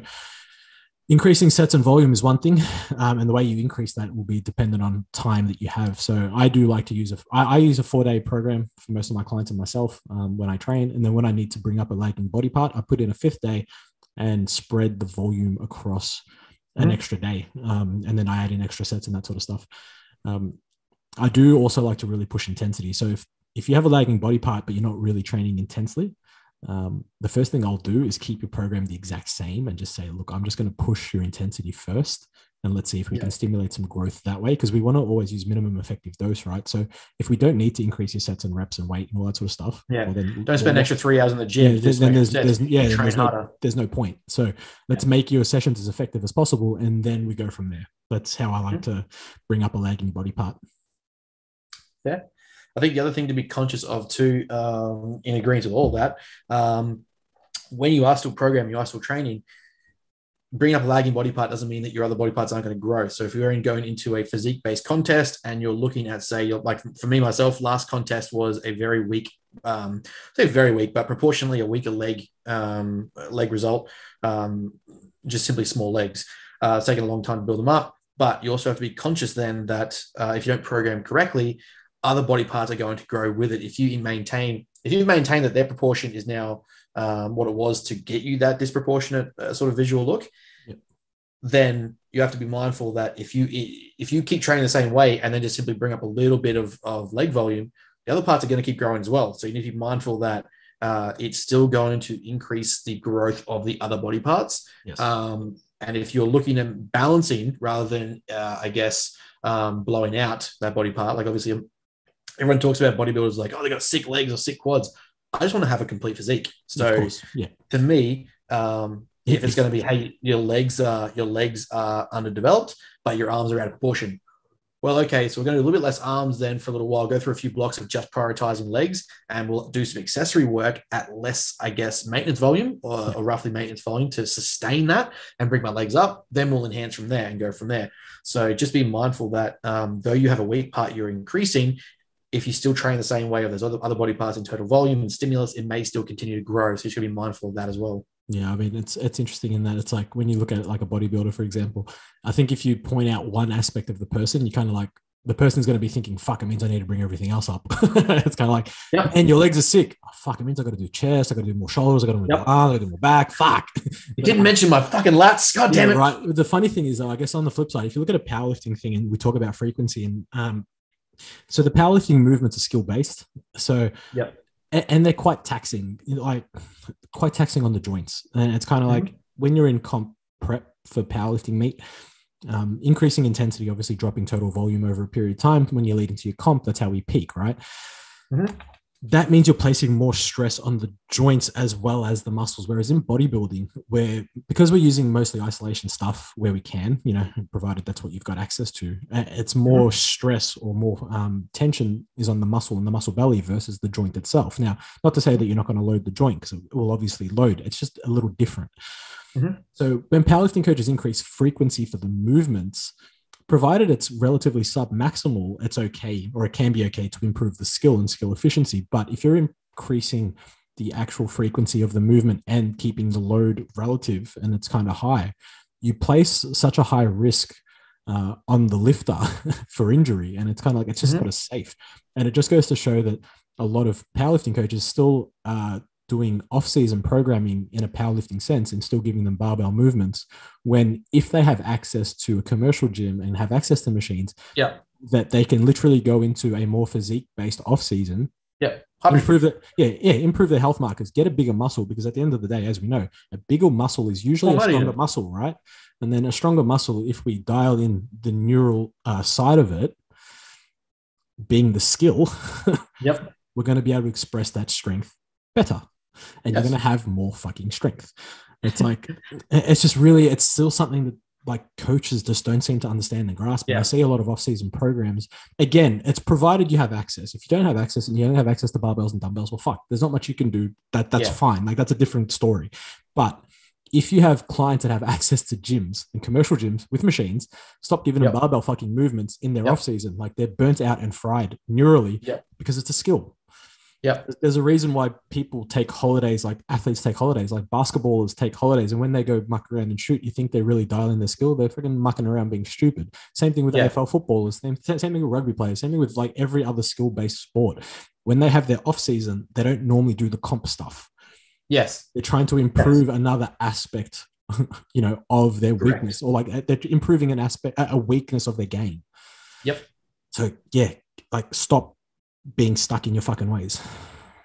increasing sets and volume is one thing, um, and the way you increase that will be dependent on time that you have. So I do like to use a I, I use a four day program for most of my clients and myself um, when I train, and then when I need to bring up a lagging body part, I put in a fifth day and spread the volume across an Mhm. extra day, um, and then I add in extra sets and that sort of stuff. Um, I do also like to really push intensity. So if if you have a lagging body part but you're not really training intensely, um, the first thing I'll do is keep your program the exact same and just say, look, I'm just going to push your intensity first. And let's see if we Yeah. can stimulate some growth that way because we want to always use minimum effective dose, right? So if we don't need to increase your sets and reps and weight and all that sort of stuff, Yeah. well, then Don't spend an extra three hours in the yeah, gym. then, then there's, there's yeah, then there's no, there's no point. So let's make your sessions as effective as possible, and then we go from there. That's how I like Mm-hmm. to bring up a lagging body part. I think the other thing to be conscious of too, um, in agreement with all that, um, when you are still programming, you are still training. Bringing up a lagging body part doesn't mean that your other body parts aren't going to grow. So if you're in going into a physique-based contest and you're looking at, say, like for me myself, last contest was a very weak, um, say very weak, but proportionally a weaker leg um, leg result. Um, just simply small legs. Uh, it's taken a long time to build them up, but you also have to be conscious then that uh, if you don't program correctly, other body parts are going to grow with it. If you maintain, if you maintain that their proportion is now um, what it was to get you that disproportionate uh, sort of visual look, Yep. then you have to be mindful that if you if you keep training the same way and then just simply bring up a little bit of, of leg volume, the other parts are going to keep growing as well. So you need to be mindful that uh, it's still going to increase the growth of the other body parts. Yes. Um, and if you're looking at balancing rather than, uh, I guess, um, blowing out that body part, like obviously everyone talks about bodybuilders like, oh, they got sick legs or sick quads. I just want to have a complete physique. So yeah. to me, um, Yeah, if it's going to be, hey, your legs are your legs are underdeveloped, but your arms are out of proportion. Well, okay, so we're going to do a little bit less arms then for a little while. Go through a few blocks of just prioritizing legs, and we'll do some accessory work at less, I guess, maintenance volume or, or roughly maintenance volume to sustain that and bring my legs up. Then we'll enhance from there and go from there. So just be mindful that um, though you have a weak part, you're increasing. If you still train the same way, or there's other, other body parts in total volume and stimulus, it may still continue to grow. So you should be mindful of that as well. Yeah, I mean it's it's interesting in that it's like when you look at it like a bodybuilder, for example. I think if you point out one aspect of the person, you kind of like the person's going to be thinking, "Fuck, it means I need to bring everything else up." it's kind of like, Yeah. and your legs are sick. Oh, fuck, it means I got to do chest. I got to do more shoulders. I got to do more Yep. arms. I got to do more back. Fuck. You didn't mention my fucking lats. God damn Yeah, it. right. The funny thing is, though, I guess on the flip side, if you look at a powerlifting thing and we talk about frequency and um, so the powerlifting movements are skill based. So Yep. and they're quite taxing, like quite taxing on the joints. And it's kind of Mhm. like when you're in comp prep for powerlifting meet, um, increasing intensity, obviously dropping total volume over a period of time. When you lead into your comp, that's how we peak, right? Mhm. That means you're placing more stress on the joints as well as the muscles. Whereas in bodybuilding, where because we're using mostly isolation stuff where we can, you know, provided that's what you've got access to, uh, it's more stress or more um, tension is on the muscle and the muscle belly versus the joint itself. Now, not to say that you're not going to load the joint because it will obviously load. It's just a little different. Mhm. So when powerlifting coaches increase frequency for the movements, provided it's relatively sub maximal, it's okay or it can be okay to improve the skill and skill efficiency. But if you're increasing the actual frequency of the movement and keeping the load relative and it's kind of high, you place such a high risk uh, on the lifter for injury. And it's kind of like it's just Mhm. not as safe. And it just goes to show that a lot of powerlifting coaches still uh, doing off-season programming in a powerlifting sense and still giving them barbell movements when if they have access to a commercial gym and have access to machines Yeah. that they can literally go into a more physique based off-season Yeah. improve it yeah yeah improve their health markers get a bigger muscle because at the end of the day as we know a bigger muscle is usually Oh, a stronger yeah. muscle right and then a stronger muscle if we dial in the neural uh, side of it being the skill Yep. we're going to be able to express that strength better and Yes. you're going to have more fucking strength it's like it's just really it's still something that like coaches just don't seem to understand and grasp and i see a lot of off-season programs again it's provided you have access if you don't have access and you don't have access to barbells and dumbbells well fuck there's not much you can do that that's Yeah. fine like that's a different story but if you have clients that have access to gyms and commercial gyms with machines, stop giving them barbell fucking movements in their Yep. off season. Like they're burnt out and fried neurally Yep. because it's a skill. Yep. There's a reason why people take holidays, like athletes take holidays, like basketballers take holidays. And when they go muck around and shoot, you think they're really dialing their skill. They're freaking mucking around being stupid. Same thing with Yeah. AFL footballers, same, same thing with rugby players, same thing with like every other skill based sport. When they have their off season, they don't normally do the comp stuff. Yes. They're trying to improve another aspect, you know, of their Correct. weakness or like they're improving an aspect, a weakness of their game. Yep. So yeah, like stop being stuck in your fucking ways.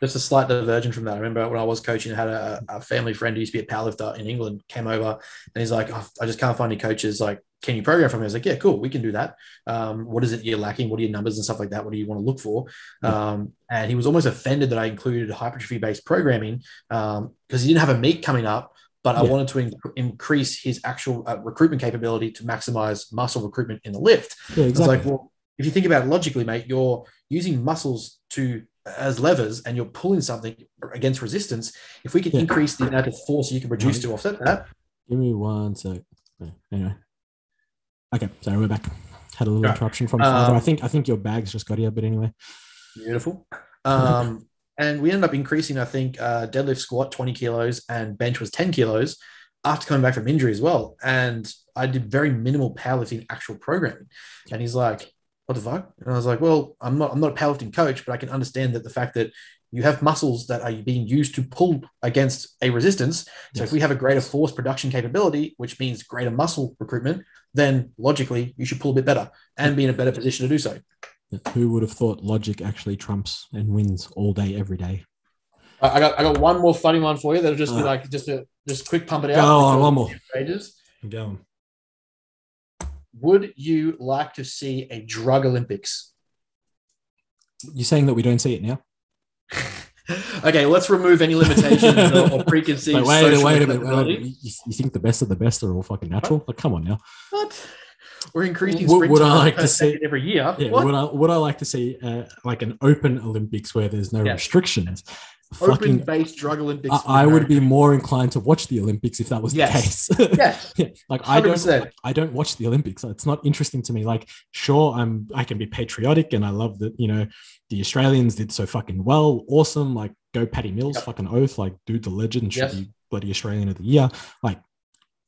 just a slight diversion from that. I remember when I was coaching, I had a, a family friend who used to be a powerlifter in England, came over and he's like, oh, I just can't find any coaches. Like, can you program for me? I was like, yeah, cool, we can do that. Um, what is it you're lacking? What are your numbers and stuff like that? What do you want to look for? Um, and he was almost offended that I included hypertrophy based programming because um, he didn't have a meet coming up. But I wanted to in- increase his actual uh, recruitment capability to maximize muscle recruitment in the lift. Yeah, exactly. I was like, well, if you think about it logically, mate, you're using muscles to as levers and you're pulling something against resistance. If we can Yeah. increase the amount of force you can produce to offset that, Give me one sec. Yeah, Anyway. Okay, sorry, we're back. Had a little Right. interruption from father. I Um, think I think your bags just got here, but anyway. beautiful. Um, and we ended up increasing, I think, uh, deadlift squat 20 kilos and bench was 10 kilos after coming back from injury as well. And I did very minimal powerlifting actual programming. And he's like, what the fuck? And I was like, well, I'm not, I'm not a powerlifting coach, but I can understand that the fact that you have muscles that are being used to pull against a resistance. So Yes. if we have a greater force production capability, which means greater muscle recruitment, then logically you should pull a bit better and be in a better position to do so. Who would have thought logic actually trumps and wins all day, every day? I I got I got one more funny one for you that'll just be Uh. like just a just quick pump it Go out. on, before one we more. get Pages. Go. Would you like to see a drug Olympics? You're saying that we don't see it now? okay, let's remove any limitations or, or preconceived. Wait, a- wait a minute. wait You, you think the best of the best are all fucking natural? Like, come on now. What? We're increasing sprint would I like to see- every year. Yeah, what? would I would I like to see uh, like an open Olympics where there's no Yeah. restrictions? Open Fucking, based drug Olympics. I, I would be more inclined to watch the Olympics if that was Yes. the case. Yes. Yeah, like I don't 100%. I don't watch the Olympics. It's not interesting to me. Like, sure, I'm I can be patriotic and I love that, you know, the Australians did so fucking well. Awesome. Like, go Patty Mills, Yep. fucking oath. Like, dude, the legend should Yes. be bloody Australian of the year. Like,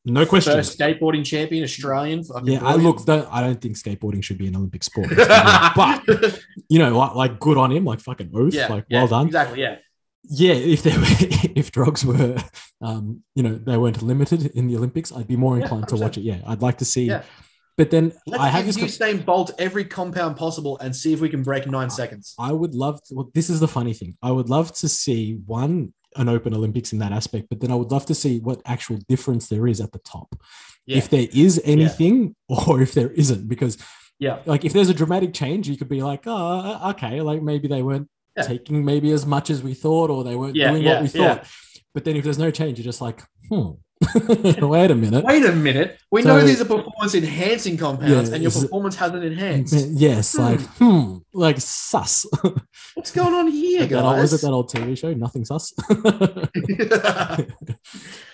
no question. First skateboarding champion, Australian. Yeah, I look. Don't, I don't think skateboarding should be an Olympic sport, but you know, like, like good on him. Like fucking oath. yeah, like yeah, well done. Exactly. Yeah. Yeah, if there were, if drugs were, um, you know, they weren't limited in the Olympics, I'd be more Yeah, inclined to watch it. Yeah, I'd like to see. Yeah. But then Let's I have this. Usain Bolt every compound possible and see if we can break nine seconds. I would love to, well, this is the funny thing. I would love to see one, an open Olympics in that aspect, but then I would love to see what actual difference there is at the top. Yeah. If there is anything or if there isn't, because Yeah. like if there's a dramatic change, you could be like, oh, okay, like maybe they weren't Yeah. taking maybe as much as we thought, or they weren't Yeah, doing what we thought. But then if there's no change, you're just like, hmm, wait a minute. Wait a minute. We So- know these are performance enhancing compounds, Yeah, and your performance hasn't enhanced. Yes, Hmm. like hmm, like sus. What's going on here, that old, was it that old TV show? Nothing sus.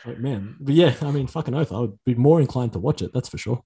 Like, man, but yeah, I mean, fucking oath. I would be more inclined to watch it. That's for sure.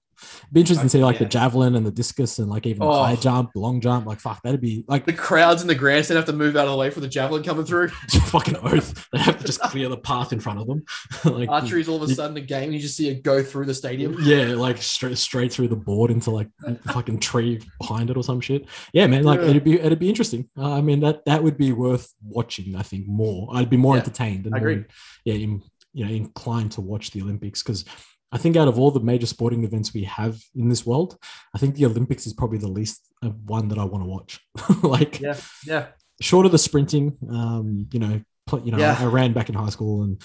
Be interesting to see like the javelin and the discus and like even Oh. high jump, long jump. Like fuck, that'd be like the crowds in the grandstand have to move out of the way for the javelin coming through. fucking oath. They have to just clear the path in front of them. like Archery is all of a sudden a game, you just see it go through the stadium. Yeah, like straight straight through the board into like a fucking tree behind it or some shit. Yeah, man, like Yeah. it'd be it'd be interesting. Uh, I mean that that would be worth watching. I think more. I'd be more Yeah, entertained and I agree. more, yeah, in, you know, inclined to watch the Olympics because I think out of all the major sporting events we have in this world, I think the Olympics is probably the least uh, one that I want to watch. like Yeah, yeah. short of the sprinting, um, you know, pl- you know, Yeah. I, I ran back in high school and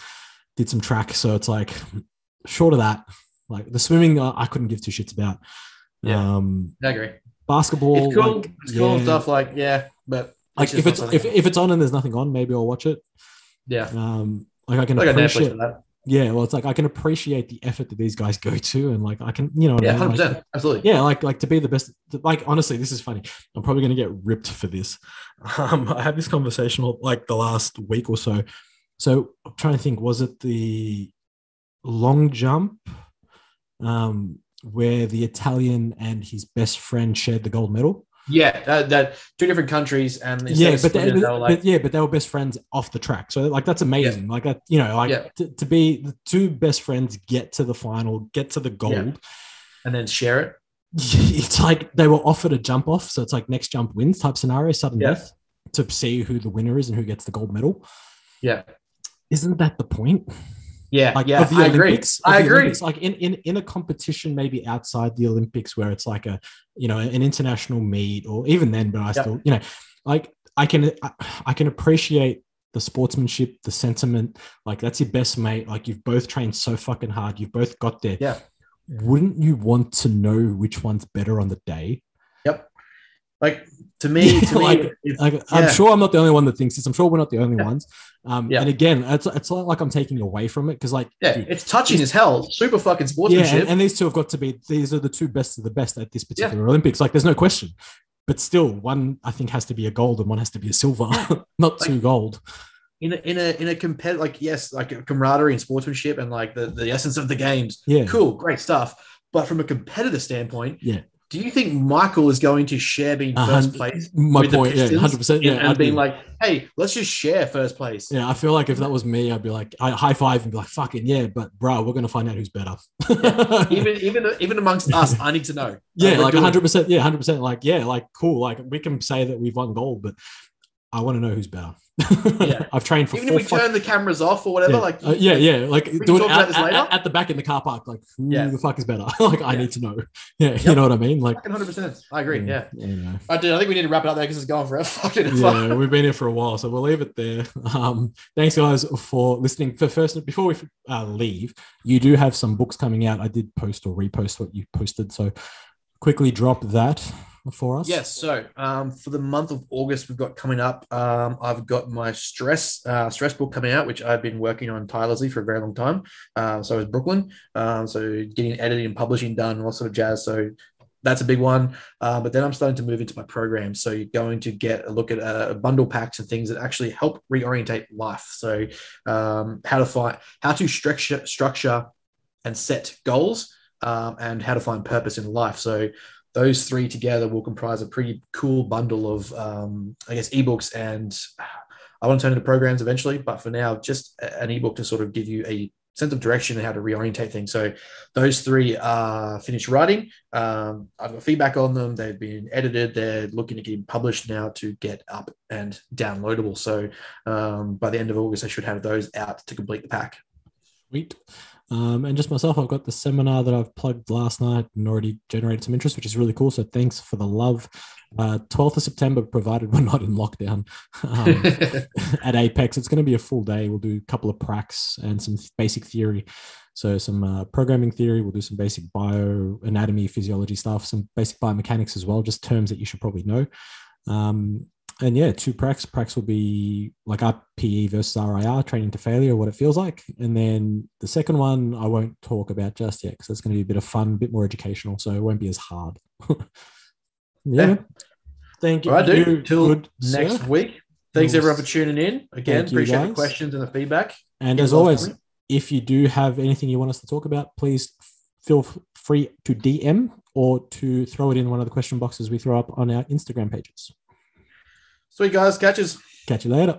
did some track, so it's like short of that, like the swimming, uh, I couldn't give two shits about. Yeah. Um, I agree. basketball, It's cool. like, it's cool yeah. stuff. Like, yeah, but Like if it's if, if it's on and there's nothing on, maybe I'll watch it. yeah, Um, like I can like appreciate, that. Yeah. Well, it's like I can appreciate the effort that these guys go to, and like I can, you know, what I Yeah, mean? Like, absolutely. yeah like like to be the best like honestly this is funny i'm probably going to get ripped for this um i had this conversation like the last week or so so i'm trying to think was it the long jump um where the italian and his best friend shared the gold medal Yeah, uh, that, that two different countries and yeah but, they, splitting, they were like, but yeah but they were best friends off the track so like that's amazing like that you know like Yeah. to, to be the two best friends get to the final get to the gold and then share it. it's like they were offered a jump off, so it's like next jump wins type scenario, sudden Yeah. death, to see who the winner is and who gets the gold medal. Yeah, Isn't that the point? Yeah, Like yeah. the I agree. Olympics, of I agree. Olympics, like in, in in a competition maybe outside the Olympics where it's like a you know an international meet or even then, but I Yep. still you know like I can I, I can appreciate the sportsmanship, the sentiment. Like that's your best mate. Like you've both trained so fucking hard. You've both got there. Yeah. Wouldn't you want to know which one's better on the day? Yep. Like to me, to Like, me, it's- Like, Yeah. I'm sure I'm not the only one that thinks this. I'm sure we're not the only Yeah. ones. Um, Yeah. And again, it's, it's not like I'm taking away from it because, like, yeah, dude, it's touching as hell. Super fucking yeah, sportsmanship. and, and these two have got to be. These are the two best of the best at this particular Olympics. Like, there's no question. But still, one I think has to be a gold and one has to be a silver, not two gold. in a in a in a competitive like yes like a camaraderie and sportsmanship and like the the essence of the games Yeah. cool great stuff but from a competitive standpoint Yeah. Do you think michael is going to share being first place My with the point, yeah, hundred percent, and, yeah. and I'd being be- like hey let's just share first place yeah, I feel like if that was me, I'd be like, I high five and be like, fucking yeah, but bro, we're gonna find out who's better. even even even amongst us i need to know yeah, Uh, like doing- hundred percent, yeah, hundred percent, like yeah, like cool, like we can say that we've won gold, but I want to know who's better. Yeah. I've trained for even if we fuck- turn the cameras off or whatever yeah. like Uh, yeah, yeah, like do it at, at- at- the back in the car park. Like who Yeah. the fuck is better? like I Yeah. need to know. Yeah, you know what I mean. Like 100% i agree yeah Anyway. I do. I think we need to wrap it up there because it's going forever. Fucking yeah, we've been here for a while, so we'll leave it there. Um, thanks, guys, for listening. For first, before we uh, leave, you do have some books coming out. I did post or repost what you posted, so quickly drop that for us. Yes. So um, for the month of August, we've got coming up. Um, I've got my stress uh, stress book coming out, which I've been working on tirelessly for a very long time. Um, so is Brooklyn. Um, so getting editing and publishing done, all sort of jazz. So that's a big one. Uh, but then I'm starting to move into my program. So you're going to get a look at uh, bundle packs and things that actually help reorientate life. So um, how to find how to structure structure and set goals um, and how to find purpose in life. So those three together will comprise a pretty cool bundle of, um, I guess, ebooks. And I want to turn into programs eventually, but for now, just an ebook to sort of give you a sense of direction and how to reorientate things. So those three are finished writing. Um, I've got feedback on them. They've been edited. They're looking to get published now to get up and downloadable. So um, by the end of August, I should have those out to complete the pack. Sweet. Um, and just myself, I've got the seminar that I've plugged last night and already generated some interest, which is really cool. So thanks for the love. Uh, 12th of September, provided we're not in lockdown um, at Apex. It's going to be a full day. We'll do a couple of pracs and some basic theory. So some uh, programming theory. We'll do some basic bio anatomy, physiology stuff, some basic biomechanics as well, just terms that you should probably know. Um, and yeah, two pracs. Pracs will be like RPE versus RIR, training to failure, what it feels like. And then the second one, I won't talk about just yet because it's going to be a bit of fun, a bit more educational. So it won't be as hard. yeah. Yeah. Thank you. All right, dude. you, Till next sir. week. Thanks everyone for tuning in. Again, appreciate the questions and the feedback. And Keep as always, coming. if you do have anything you want us to talk about, please feel free to DM or to throw it in one of the question boxes we throw up on our Instagram pages. Sweet guys, catches. Catch you later.